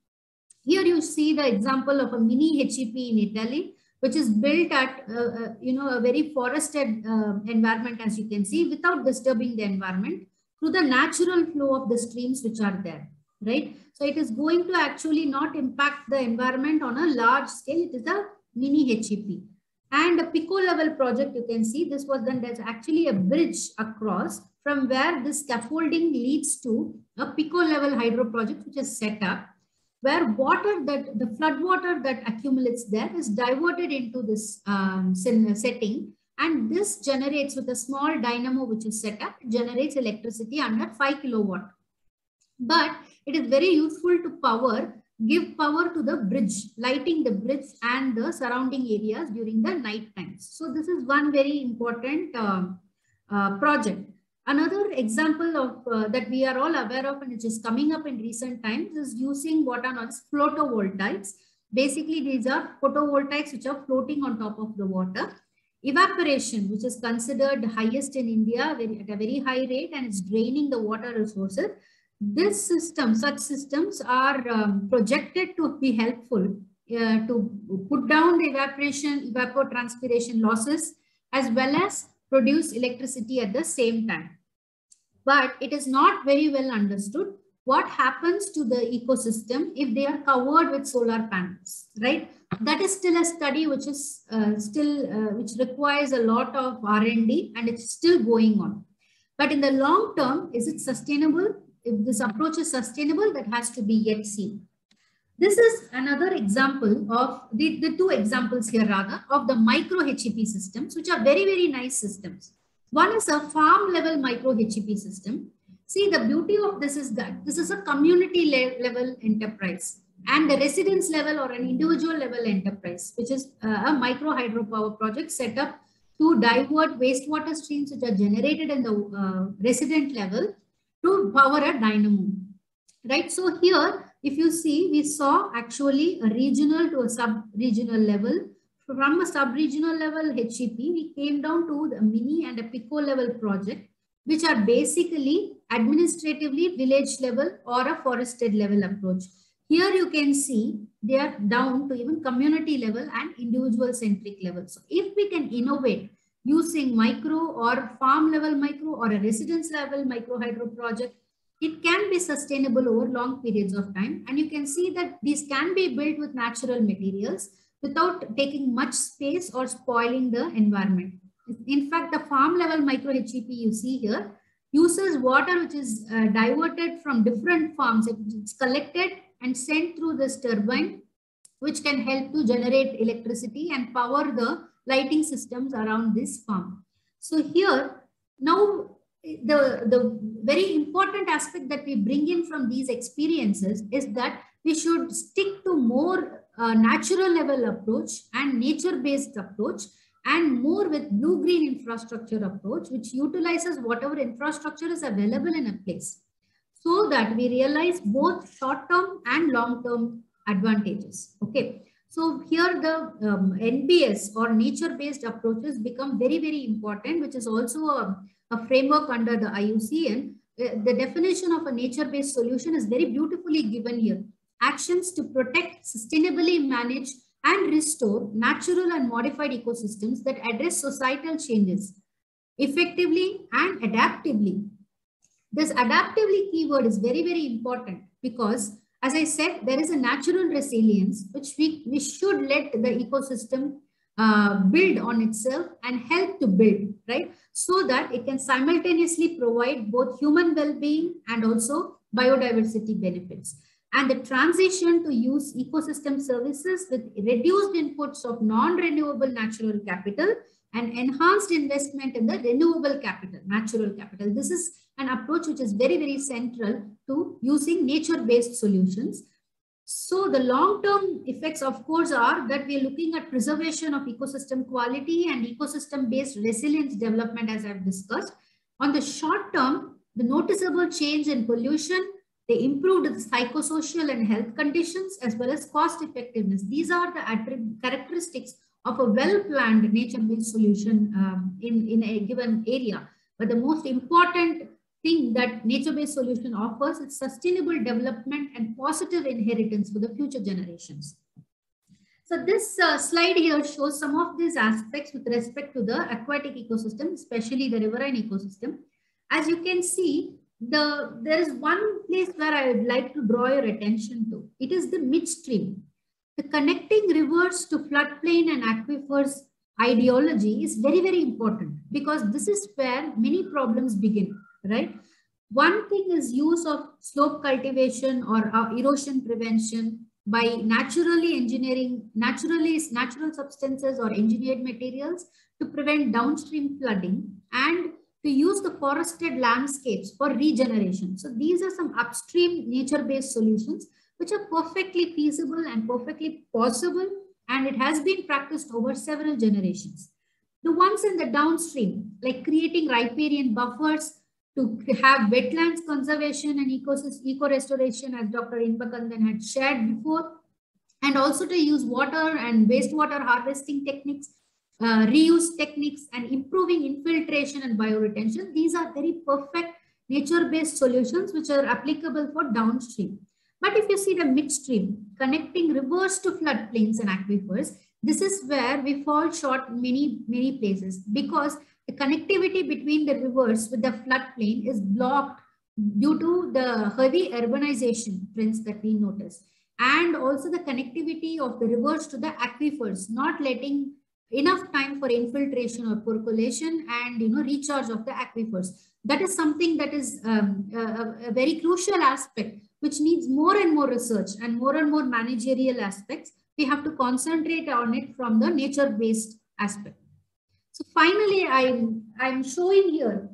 here you see the example of a mini HEP in Italy, which is built at, uh, uh, you know, a very forested uh, environment, as you can see, without disturbing the environment through the natural flow of the streams which are there, right? So it is going to actually not impact the environment on a large scale. It is a mini HEP. And a PICO level project, you can see this was done, there's actually a bridge across from where this scaffolding leads to a PICO level hydro project, which is set up where water that the flood water that accumulates there is diverted into this um, setting and this generates with a small dynamo which is set up generates electricity under 5 kilowatt but it is very useful to power, give power to the bridge, lighting the bridge and the surrounding areas during the night times. So this is one very important uh, uh, project. Another example of uh, that we are all aware of and which is coming up in recent times is using what are known as photovoltaics. Basically, these are photovoltaics which are floating on top of the water. Evaporation, which is considered highest in India very, at a very high rate and it's draining the water resources this system, such systems are um, projected to be helpful uh, to put down the evaporation, evapotranspiration losses, as well as produce electricity at the same time. But it is not very well understood what happens to the ecosystem if they are covered with solar panels, right? That is still a study which is uh, still, uh, which requires a lot of R&D and it's still going on. But in the long term, is it sustainable? if this approach is sustainable, that has to be yet seen. This is another example of the, the two examples here rather of the micro HEP systems, which are very, very nice systems. One is a farm level micro HEP system. See, the beauty of this is that this is a community le level enterprise and the residence level or an individual level enterprise, which is uh, a micro hydropower project set up to divert wastewater streams which are generated in the uh, resident level to power a dynamo, right? So here, if you see, we saw actually a regional to a sub-regional level. From a sub-regional level HEP, we came down to the mini and a PICO level project, which are basically administratively village level or a forested level approach. Here you can see they are down to even community level and individual centric level. So if we can innovate using micro or farm level micro or a residence level micro hydro project, it can be sustainable over long periods of time. And you can see that these can be built with natural materials without taking much space or spoiling the environment. In fact, the farm level micro HEP you see here uses water which is uh, diverted from different farms. It's collected and sent through this turbine, which can help to generate electricity and power the lighting systems around this farm. So here, now the, the very important aspect that we bring in from these experiences is that we should stick to more uh, natural level approach and nature based approach and more with blue-green infrastructure approach, which utilizes whatever infrastructure is available in a place so that we realize both short-term and long-term advantages. Okay. So here the um, NBS or nature-based approaches become very, very important, which is also a, a framework under the IUCN. Uh, the definition of a nature-based solution is very beautifully given here. Actions to protect, sustainably manage, and restore natural and modified ecosystems that address societal changes effectively and adaptively. This adaptively keyword is very, very important because as I said, there is a natural resilience which we, we should let the ecosystem uh, build on itself and help to build, right? So that it can simultaneously provide both human well-being and also biodiversity benefits and the transition to use ecosystem services with reduced inputs of non-renewable natural capital and enhanced investment in the renewable capital, natural capital. This is an approach which is very, very central to using nature-based solutions. So the long-term effects, of course, are that we are looking at preservation of ecosystem quality and ecosystem-based resilience development, as I've discussed. On the short term, the noticeable change in pollution, they improved psychosocial and health conditions as well as cost effectiveness. These are the characteristics of a well-planned nature-based solution um, in, in a given area. But the most important thing that nature-based solution offers is sustainable development and positive inheritance for the future generations. So this uh, slide here shows some of these aspects with respect to the aquatic ecosystem, especially the riverine ecosystem. As you can see, the there is one place where I would like to draw your attention to. It is the midstream. The connecting rivers to floodplain and aquifers ideology is very, very important because this is where many problems begin, right? One thing is use of slope cultivation or uh, erosion prevention by naturally engineering, naturally natural substances or engineered materials to prevent downstream flooding and to use the forested landscapes for regeneration. So these are some upstream nature-based solutions which are perfectly feasible and perfectly possible and it has been practiced over several generations. The ones in the downstream, like creating riparian buffers to have wetlands conservation and eco restoration as Dr. Inbakandan had shared before, and also to use water and wastewater harvesting techniques uh, reuse techniques and improving infiltration and bioretention. These are very perfect nature-based solutions which are applicable for downstream. But if you see the midstream, connecting rivers to floodplains and aquifers, this is where we fall short many, many places because the connectivity between the rivers with the floodplain is blocked due to the heavy urbanization trends that we notice. And also the connectivity of the rivers to the aquifers, not letting enough time for infiltration or percolation and you know recharge of the aquifers. That is something that is um, a, a, very crucial aspect which needs more and more research and more and more managerial aspects. We have to concentrate on it from the nature-based aspect. So finally, I'm, I'm showing here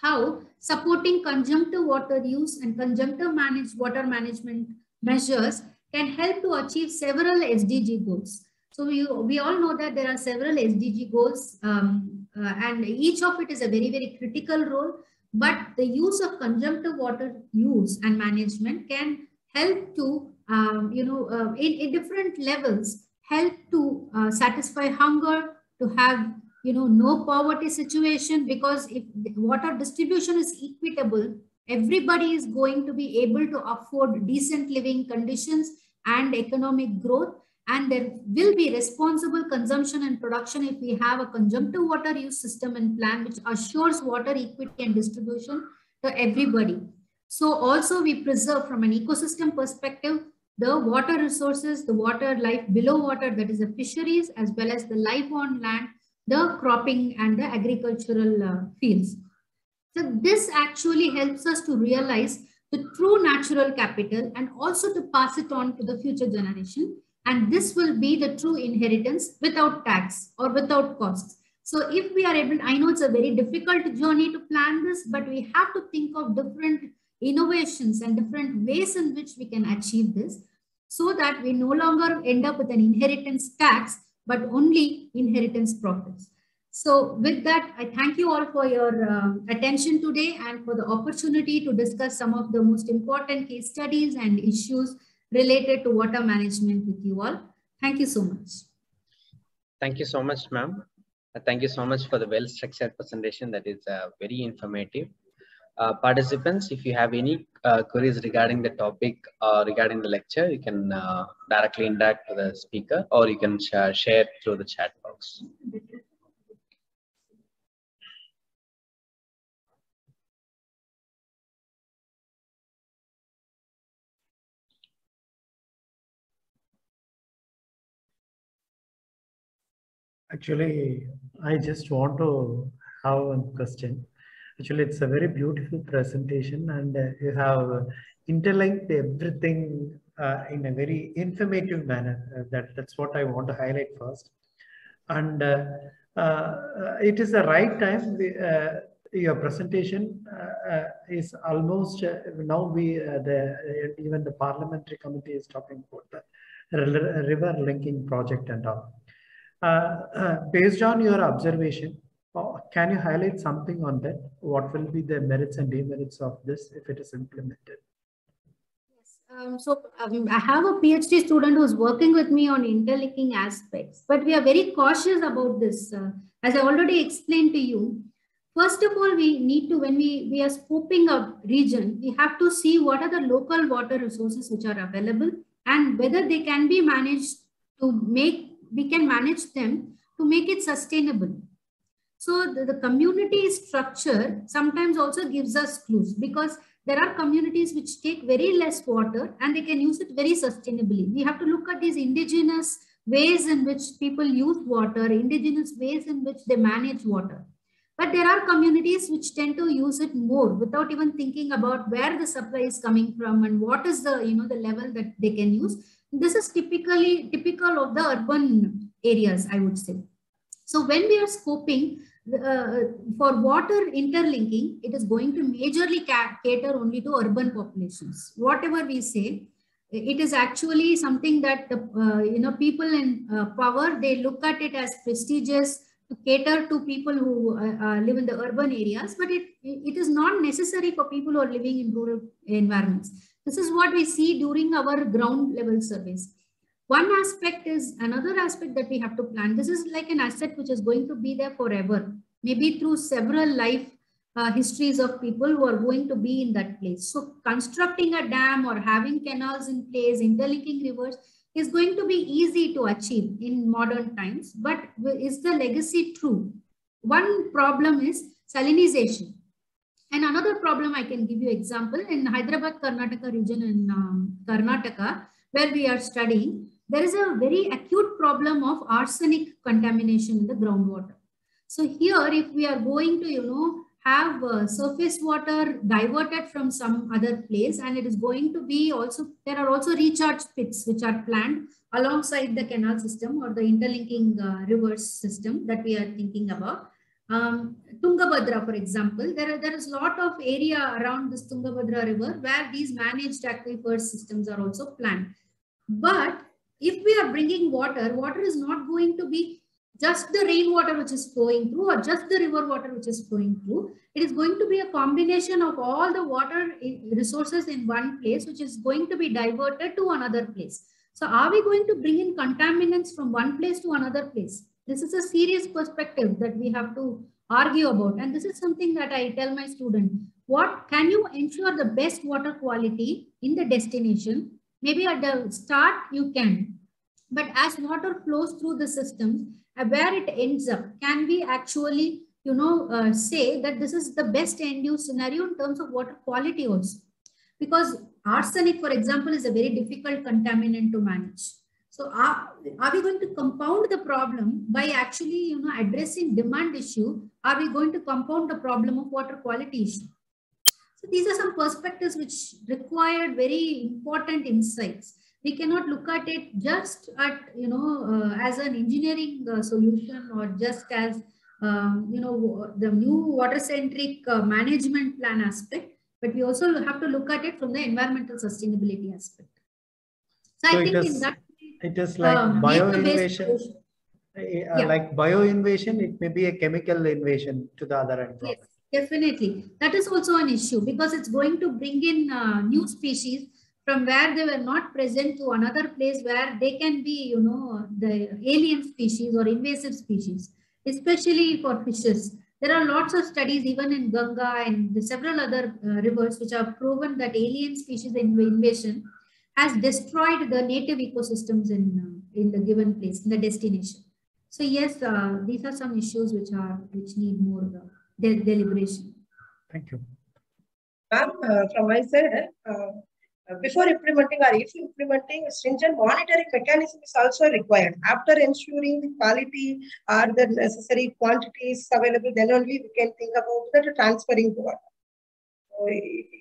how supporting conjunctive water use and conjunctive managed water management measures can help to achieve several SDG goals. So we, we all know that there are several SDG goals um, uh, and each of it is a very, very critical role. But the use of conjunctive water use and management can help to, um, you know, uh, in, in different levels, help to uh, satisfy hunger, to have, you know, no poverty situation because if water distribution is equitable, everybody is going to be able to afford decent living conditions and economic growth and there will be responsible consumption and production if we have a conjunctive water use system and plan which assures water equity and distribution to everybody. So also we preserve from an ecosystem perspective, the water resources, the water life below water, that is the fisheries, as well as the life on land, the cropping and the agricultural uh, fields. So this actually helps us to realize the true natural capital and also to pass it on to the future generation and this will be the true inheritance without tax or without costs. So if we are able, I know it's a very difficult journey to plan this, but we have to think of different innovations and different ways in which we can achieve this so that we no longer end up with an inheritance tax, but only inheritance profits. So with that, I thank you all for your uh, attention today and for the opportunity to discuss some of the most important case studies and issues related to water management with you all. Thank you so much. Thank you so much, ma'am. Thank you so much for the well-structured presentation that is uh, very informative. Uh, participants, if you have any uh, queries regarding the topic or regarding the lecture, you can uh, directly interact with the speaker or you can share, share through the chat box. Actually, I just want to have one question. Actually, it's a very beautiful presentation and uh, you have interlinked everything uh, in a very informative manner. Uh, that, that's what I want to highlight first. And uh, uh, it is the right time. Uh, your presentation is almost now we the even the parliamentary committee is talking about the river linking project and all. based on your observation, Oh, can you highlight something on that? What will be the merits and demerits of this if it is implemented? Yes. Um, so um, I have a PhD student who's working with me on interlinking aspects, but we are very cautious about this. Uh, as I already explained to you, first of all, we need to, when we, we are scoping a region, we have to see what are the local water resources which are available and whether they can be managed to make, we can manage them to make it sustainable so the, the community structure sometimes also gives us clues because there are communities which take very less water and they can use it very sustainably. We have to look at these indigenous ways in which people use water, indigenous ways in which they manage water. But there are communities which tend to use it more without even thinking about where the supply is coming from and what is the, you know, the level that they can use. This is typically typical of the urban areas, I would say. So when we are scoping, uh, for water interlinking, it is going to majorly cater only to urban populations. Whatever we say, it is actually something that the uh, you know people in uh, power they look at it as prestigious to cater to people who uh, uh, live in the urban areas, but it it is not necessary for people who are living in rural environments. This is what we see during our ground level surveys. One aspect is another aspect that we have to plan. This is like an asset which is going to be there forever, maybe through several life uh, histories of people who are going to be in that place. So constructing a dam or having canals in place, interlinking rivers is going to be easy to achieve in modern times. But is the legacy true? One problem is salinization. And another problem I can give you example in Hyderabad, Karnataka region in um, Karnataka, where we are studying, there is a very acute problem of arsenic contamination in the groundwater. So here, if we are going to, you know, have uh, surface water diverted from some other place and it is going to be also, there are also recharge pits which are planned alongside the canal system or the interlinking uh, rivers system that we are thinking about. Um, Tungabhadra, for example, there, are, there is a lot of area around this Tungabhadra river where these managed aquifer systems are also planned. But if we are bringing water, water is not going to be just the rainwater which is flowing through or just the river water which is flowing through. It is going to be a combination of all the water resources in one place, which is going to be diverted to another place. So are we going to bring in contaminants from one place to another place? This is a serious perspective that we have to argue about. And this is something that I tell my student, what can you ensure the best water quality in the destination Maybe at the start you can, but as water flows through the systems, uh, where it ends up, can we actually, you know, uh, say that this is the best end use scenario in terms of water quality also? Because arsenic, for example, is a very difficult contaminant to manage. So are, are we going to compound the problem by actually, you know, addressing demand issue? Are we going to compound the problem of water quality issue? So these are some perspectives which required very important insights. We cannot look at it just at, you know, uh, as an engineering uh, solution or just as, um, you know, the new water-centric uh, management plan aspect, but we also have to look at it from the environmental sustainability aspect. So, so I think is, in that it is like um, bio-innovation. Uh, like bio invasion, it may be a chemical invasion to the other end. Yes, definitely. That is also an issue because it's going to bring in uh, new species from where they were not present to another place where they can be, you know, the alien species or invasive species, especially for fishes. There are lots of studies even in Ganga and several other uh, rivers which have proven that alien species invasion has destroyed the native ecosystems in, uh, in the given place, in the destination. So yes, uh, these are some issues which are which need more uh, de deliberation. Thank you. Ma'am, uh, from my side, uh, before implementing or if implementing, stringent monitoring mechanism is also required. After ensuring the quality or the necessary quantities available, then only we can think about the transferring the water.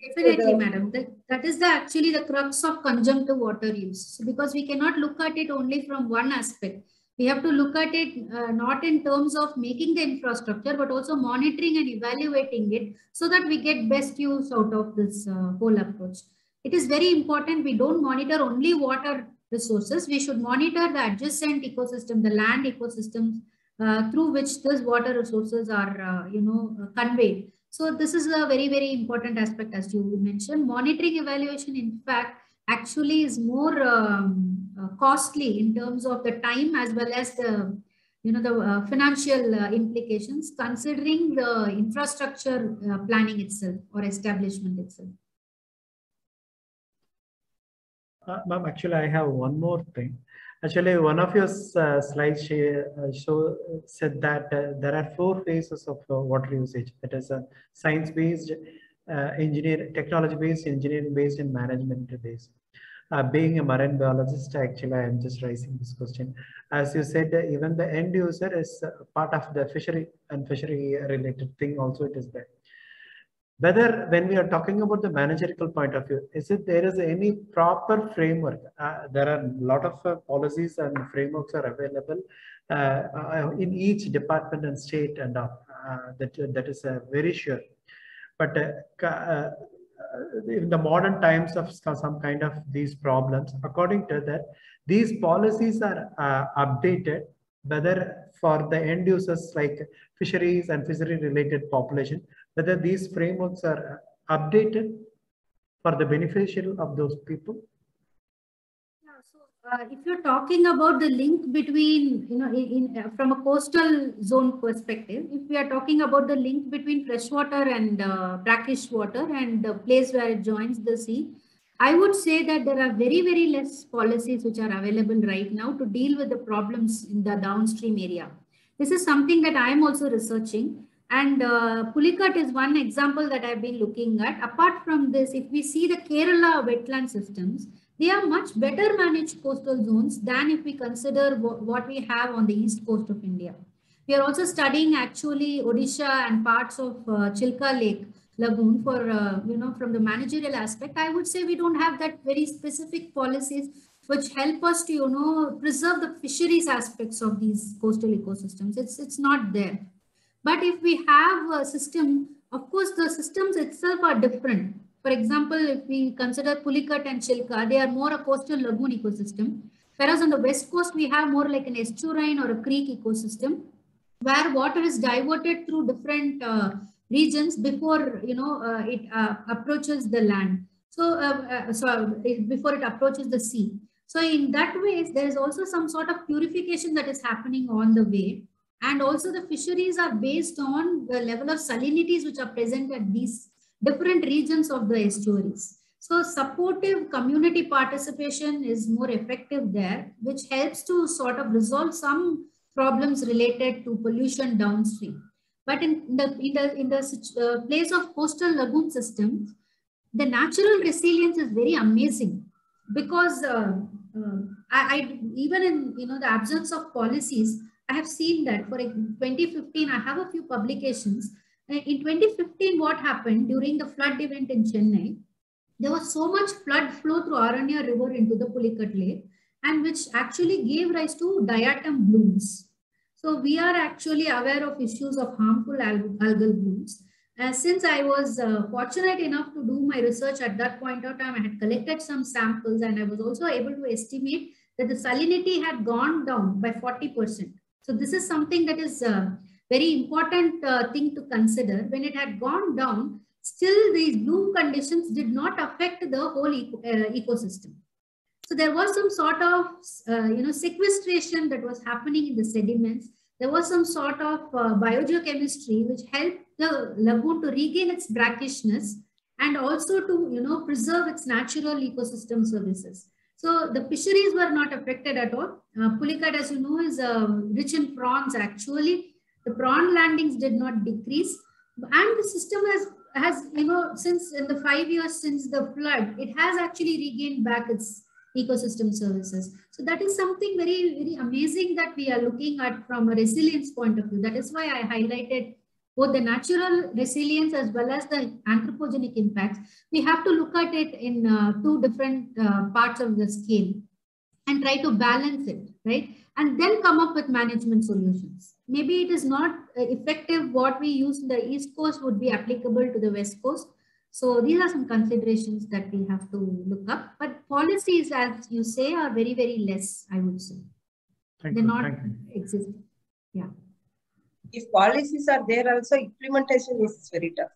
Definitely, the, madam. That, that is the actually the crux of conjunctive water use. So because we cannot look at it only from one aspect we have to look at it uh, not in terms of making the infrastructure, but also monitoring and evaluating it so that we get best use out of this uh, whole approach. It is very important we don't monitor only water resources. We should monitor the adjacent ecosystem, the land ecosystems uh, through which these water resources are, uh, you know, conveyed. So this is a very, very important aspect as you mentioned. Monitoring evaluation, in fact, actually is more um, costly in terms of the time as well as the you know the uh, financial uh, implications considering the infrastructure uh, planning itself or establishment itself. Uh, ma'am actually i have one more thing. Actually one of your uh, slides show said that there are four phases of water usage. That is a science based engineer technology based engineering based and management based uh, being a marine biologist, actually, I am just raising this question. As you said, uh, even the end user is uh, part of the fishery and fishery related thing also it is there. Whether when we are talking about the managerial point of view, is it there is any proper framework? Uh, there are a lot of uh, policies and frameworks are available uh, in each department and state and that, that is very sure. But in the modern times of some kind of these problems, according to that, these policies are uh, updated, whether for the end users like fisheries and fishery related population, whether these frameworks are updated for the beneficial of those people uh, if you're talking about the link between, you know, in, in uh, from a coastal zone perspective, if we are talking about the link between freshwater and uh, brackish water and the place where it joins the sea, I would say that there are very, very less policies which are available right now to deal with the problems in the downstream area. This is something that I am also researching. And uh, Pulicat is one example that I've been looking at. Apart from this, if we see the Kerala wetland systems, they are much better managed coastal zones than if we consider what we have on the east coast of India. We are also studying actually Odisha and parts of uh, Chilka Lake lagoon for, uh, you know, from the managerial aspect. I would say we don't have that very specific policies which help us to, you know, preserve the fisheries aspects of these coastal ecosystems. It's, it's not there. But if we have a system, of course, the systems itself are different. For example, if we consider Pulicat and Chilka, they are more a coastal lagoon ecosystem. Whereas on the west coast, we have more like an estuarine or a creek ecosystem where water is diverted through different uh, regions before you know uh, it uh, approaches the land. So, uh, uh, so before it approaches the sea. So in that way, there is also some sort of purification that is happening on the way. And also the fisheries are based on the level of salinities which are present at these different regions of the estuaries. So supportive community participation is more effective there, which helps to sort of resolve some problems related to pollution downstream. But in the, in the, in the uh, place of coastal lagoon systems, the natural resilience is very amazing because uh, uh, I, I, even in you know the absence of policies, I have seen that for 2015, I have a few publications in 2015, what happened during the flood event in Chennai, there was so much flood flow through Arani River into the Pulicat Lake, and which actually gave rise to diatom blooms. So we are actually aware of issues of harmful algal blooms. Uh, since I was uh, fortunate enough to do my research at that point of time, I had collected some samples and I was also able to estimate that the salinity had gone down by 40%. So this is something that is a very important uh, thing to consider. When it had gone down, still these bloom conditions did not affect the whole eco uh, ecosystem. So there was some sort of, uh, you know, sequestration that was happening in the sediments. There was some sort of uh, biogeochemistry which helped the lagoon to regain its brackishness and also to, you know, preserve its natural ecosystem services. So the fisheries were not affected at all. Uh, Pulicat, as you know, is uh, rich in prawns actually. The prawn landings did not decrease. And the system has, has, you know, since in the five years since the flood, it has actually regained back its ecosystem services. So that is something very, very amazing that we are looking at from a resilience point of view. That is why I highlighted both the natural resilience as well as the anthropogenic impacts, we have to look at it in uh, two different uh, parts of the scale and try to balance it, right? And then come up with management solutions. Maybe it is not uh, effective what we use in the East Coast would be applicable to the West Coast. So these are some considerations that we have to look up. But policies, as you say, are very, very less, I would say. Thank They're you. not existing. Yeah. If policies are there also, implementation is very tough.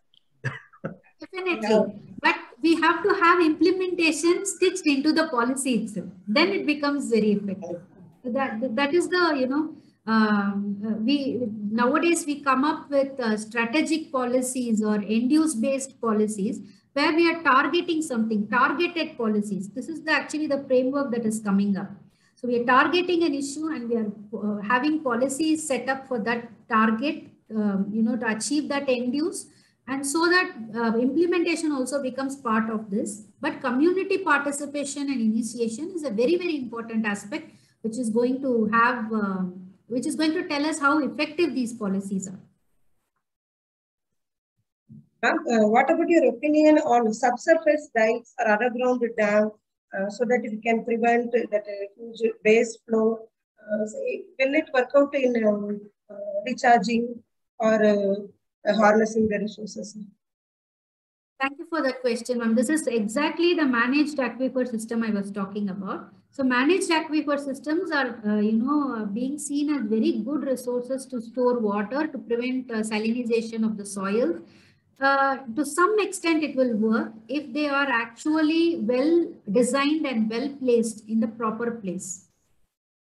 Definitely. But we have to have implementation stitched into the policy itself. Then it becomes very effective. That, that is the, you know, um, we nowadays we come up with uh, strategic policies or end-use based policies where we are targeting something, targeted policies. This is the, actually the framework that is coming up. So we are targeting an issue and we are uh, having policies set up for that target, um, you know, to achieve that end use. And so that uh, implementation also becomes part of this. But community participation and initiation is a very, very important aspect, which is going to have, um, which is going to tell us how effective these policies are. Uh, what about your opinion on subsurface dikes or underground dam uh, so that we can prevent that uh, huge base flow? Uh, will it work out in um, uh, recharging or uh, harnessing the resources? Thank you for that question, ma'am. This is exactly the managed aquifer system I was talking about. So managed aquifer systems are, uh, you know, uh, being seen as very good resources to store water to prevent uh, salinization of the soil. Uh, to some extent, it will work if they are actually well designed and well placed in the proper place.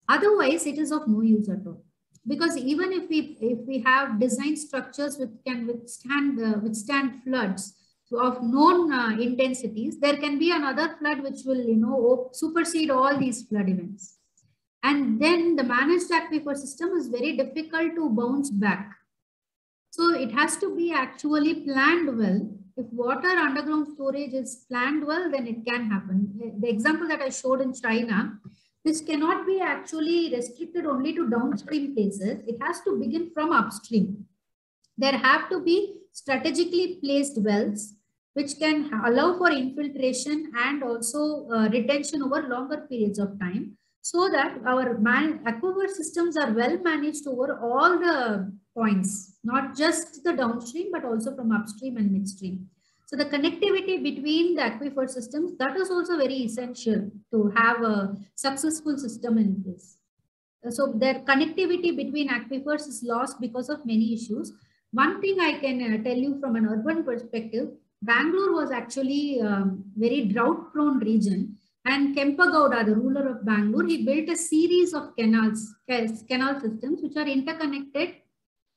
Otherwise, it is of no use at all. Because even if we if we have design structures which can withstand uh, withstand floods, of known uh, intensities, there can be another flood which will, you know, supersede all these flood events. And then the managed aquifer system is very difficult to bounce back. So it has to be actually planned well. If water underground storage is planned well, then it can happen. The- example that I showed in China, this cannot be actually restricted only to downstream places. It has to begin from upstream. There have to be strategically placed wells which can allow for infiltration and also uh, retention over longer periods of time so that our man aquifer systems are well managed over all the points, not just the downstream, but also from upstream and midstream. So the connectivity between the aquifer systems, that is also very essential to have a successful system in place. So their connectivity between aquifers is lost because of many issues. One thing I can uh, tell you from an urban perspective, Bangalore was actually um, very drought prone region and Kempegowda, the ruler of Bangalore, he built a series of canals, canal systems which are interconnected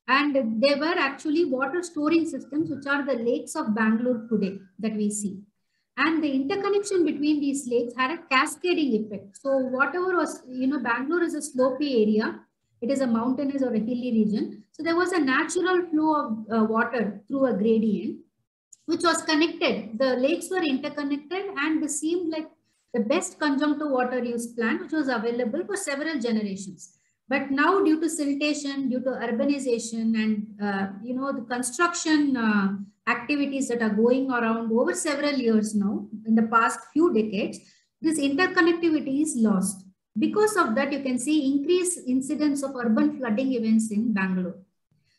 and they were actually water storing systems which are the lakes of Bangalore today that we see. And the interconnection between these lakes had a cascading effect. So whatever was, you know, Bangalore is a slopy area. It is a mountainous or a hilly region. So there was a natural flow of uh, water through a gradient, which was connected. The lakes were interconnected and this seemed like the best conjunctive water use plant, which was available for several generations. But now due to siltation, due to urbanization and, uh, you know, the construction uh, activities that are going around over several years now, in the past few decades, this interconnectivity is lost. Because of that, you can see increased incidence of urban flooding events in Bangalore.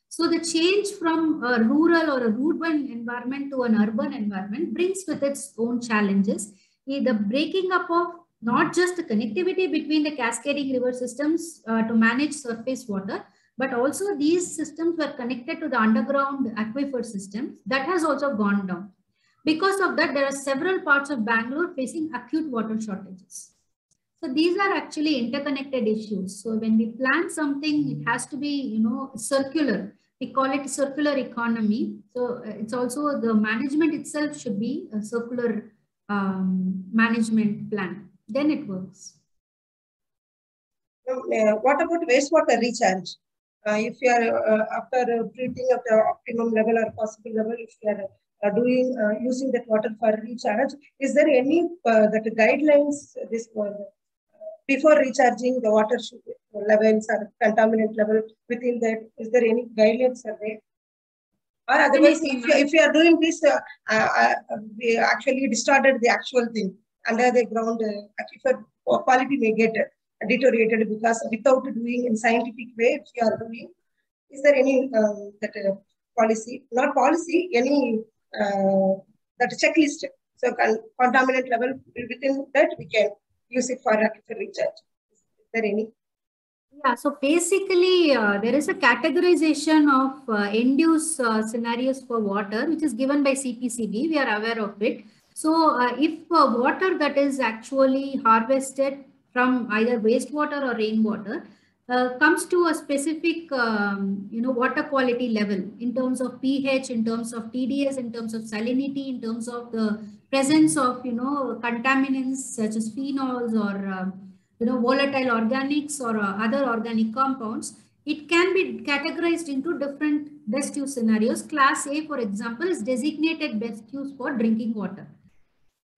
So the change from a rural or a urban environment to an urban environment brings with its own challenges. The breaking up of not just the connectivity between the cascading river systems uh, to manage surface water, but also these systems were connected to the underground aquifer systems. That has also gone down. Because of that, there are several parts of Bangalore facing acute water shortages. So these are actually interconnected issues. So when we plan something, it has to be, you know, circular. We call it circular economy. So uh, it's also the management itself should be a circular um, management plan. Then it works. Uh, what about wastewater recharge? Uh, if you are uh, after uh, treating at the optimum level or possible level, if you are uh, doing using that water for recharge, is there any that guidelines this before recharging the water levels or contaminant level within that is there any guidelines are there or otherwise if you, if you are doing this uh, uh, uh, we actually distorted the actual thing under the ground uh, aquifer quality may get deteriorated because without doing in scientific way if you are doing is there any um, that uh, policy not policy any uh, that checklist so contaminant level within that we can use it for aquifer recharge. Is there any? Yeah, so basically uh, there is a categorization of uh, end-use uh, scenarios for water, which is given by CPCB. We are aware of it. So uh, if uh, water that is actually harvested from either wastewater or rainwater uh, comes to a specific, um, you know, water quality level in terms of pH, in terms of TDS, in terms of salinity, in terms of the presence of, you know, contaminants such as phenols or, uh, you know, volatile organics or uh, other organic compounds, it can be categorized into different best use scenarios. Class A, for example, is designated best use for drinking water.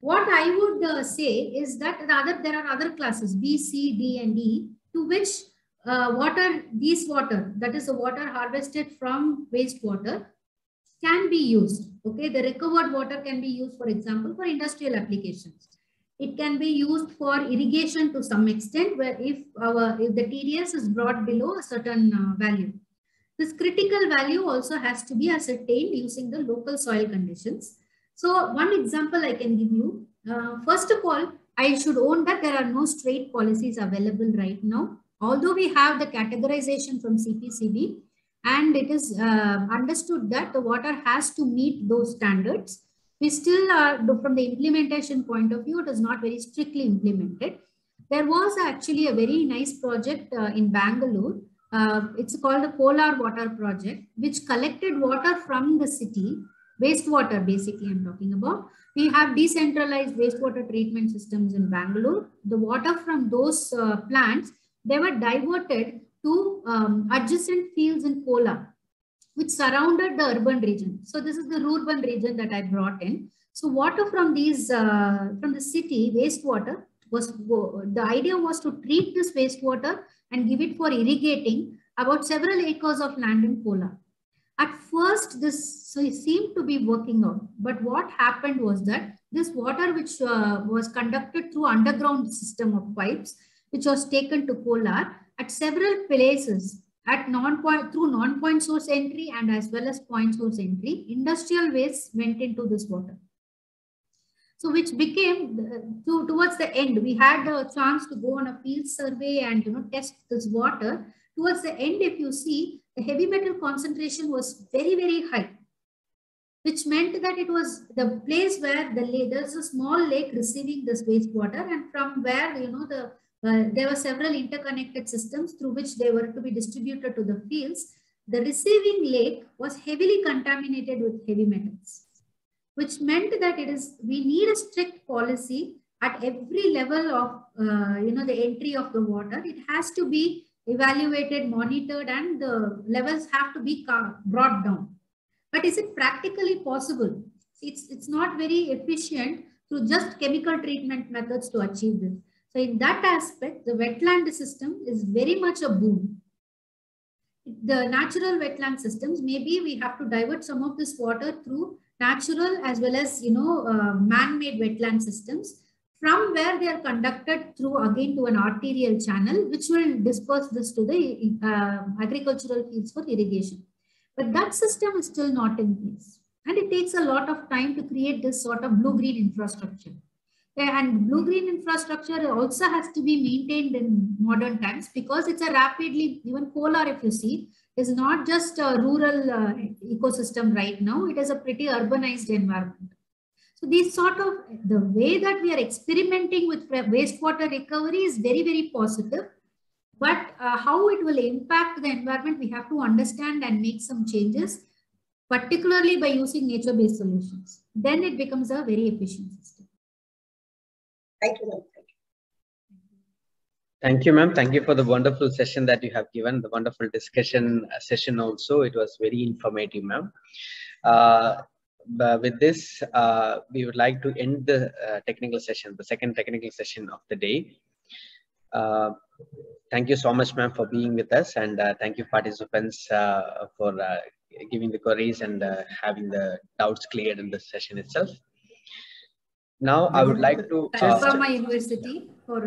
What I would uh, say is that the other, there are other classes B, C, D, and E to which uh, water, these water, that is the water harvested from wastewater, can be used. Okay, the recovered water can be used, for example, for industrial applications. It can be used for irrigation to some extent, where if our if the TDS is brought below a certain uh, value. This critical value also has to be ascertained using the local soil conditions. So one example I can give you. Uh, first of all, I should own that there are no straight policies available right now although we have the categorization from CPCB and it is uh, understood that the water has to meet those standards, we still are, from the implementation point of view, it is not very strictly implemented. There was actually a very nice project uh, in Bangalore. Uh, it's called the Kolar Water Project, which collected water from the city, wastewater basically I'm talking about. We have decentralized wastewater treatment systems in Bangalore. The water from those uh, plants they were diverted to um, adjacent fields in Kolar, which surrounded the urban region. So this is the rural region that I brought in. So water from these, uh, from the city, wastewater, was the idea was to treat this wastewater and give it for irrigating about several acres of land in Kolar. At first, this seemed to be working out. But what happened was that this water, which uh, was conducted through underground system of pipes, which was taken to Kolar at several places at non-point through non-point source entry and as well as point source entry, industrial waste went into this water. So which became to, towards the end, we had a chance to go on a field survey and you know test this water. Towards the end, if you see, the heavy metal concentration was very, very high, which meant that it was the place where the there's a small lake receiving this wastewater and from where, you know, the uh, there were several interconnected systems through which they were to be distributed to the fields. The receiving lake was heavily contaminated with heavy metals, which meant that it is we need a strict policy at every level of uh, you know the entry of the water. It has to be evaluated, monitored, and the levels have to be brought down. But is it practically possible? It's, it's not very efficient through just chemical treatment methods to achieve this. So in that aspect, the wetland system is very much a boon. The natural wetland systems, maybe we have to divert some of this water through natural as well as, you know, uh, man-made wetland systems from where they are conducted through again to an arterial channel, which will disperse this to the uh, agricultural fields for irrigation. But that system is still not in place. And it takes a lot of time to create this sort of blue-green infrastructure. And blue-green infrastructure also has to be maintained in modern times because it's a rapidly, even Kolar if you see, is not just a rural uh, ecosystem right now. It is a pretty urbanized environment. So these sort of, the way that we are experimenting with wastewater recovery is very, very positive. But uh, how it will impact the environment, we have to understand and make some changes, particularly by using nature-based solutions. Then it becomes a very efficient system. Thank you. Thank you, ma'am. Thank you for the wonderful session that you have given, the wonderful discussion uh, session also. It was very informative, ma'am. Uh, with this, uh, we would like to end the uh, technical session, the second technical session of the day. Uh, thank you so much, ma'am, for being with us, and uh, thank you, participants, uh, for uh, giving the queries and having the doubts cleared in the session itself. Now, I would like to. Thanks for my university for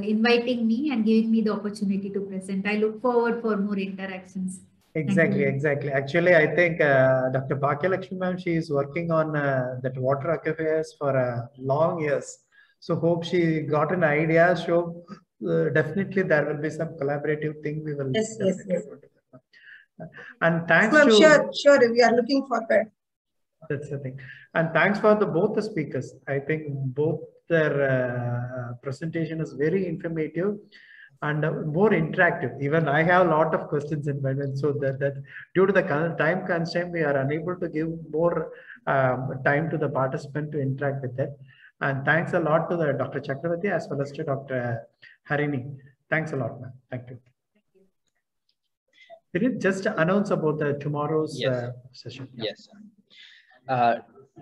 inviting me and giving me the opportunity to present. I look forward for more interactions. Exactly, exactly. Actually, I think uh, Dr. Bhagya Lakshmi ma'am, she is working on uh, that water aquifers for uh, long years. So hope she got an idea. So uh, definitely there will be some collaborative thing we will. Yes, yes, yes. And thanks so, to. Sure, sure. We are looking forward. That's the thing. And thanks for the both the speakers. I think both their uh, presentation is very informative and uh, more interactive. Even I have a lot of questions in my mind. So that, that due to the time constraint, we are unable to give more um, time to the participant to interact with it. And thanks a lot to the Dr. Chakravarti as well as to Dr. Harini. Thanks a lot, man. Thank you. Did you just announce about the tomorrow's yes. uh, session? Yeah. Yes. Uh,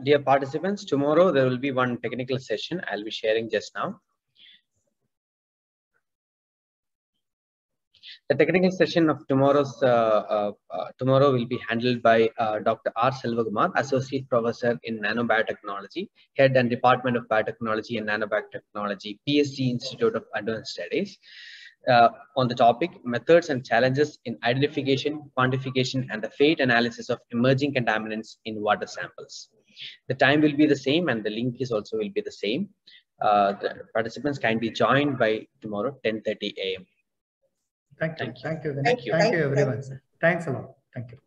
dear participants, tomorrow there will be one technical session I'll be sharing just now. The technical session of tomorrow's uh, uh, uh, tomorrow will be handled by Dr. R. Selvakumar, Associate Professor in Nanobiotechnology, Head and Department of Biotechnology and Nanobiotechnology, PSG Institute of Advanced Studies. Uh, on the topic methods and challenges in identification, quantification, and the fate analysis of emerging contaminants in water samples. The time will be the same and the link is also will be the same. Uh, the participants can be joined by tomorrow 10.30 a.m. Thank you. Thank you. Thank you. Thank you. Thank you, everyone. Thanks a lot. Thank you.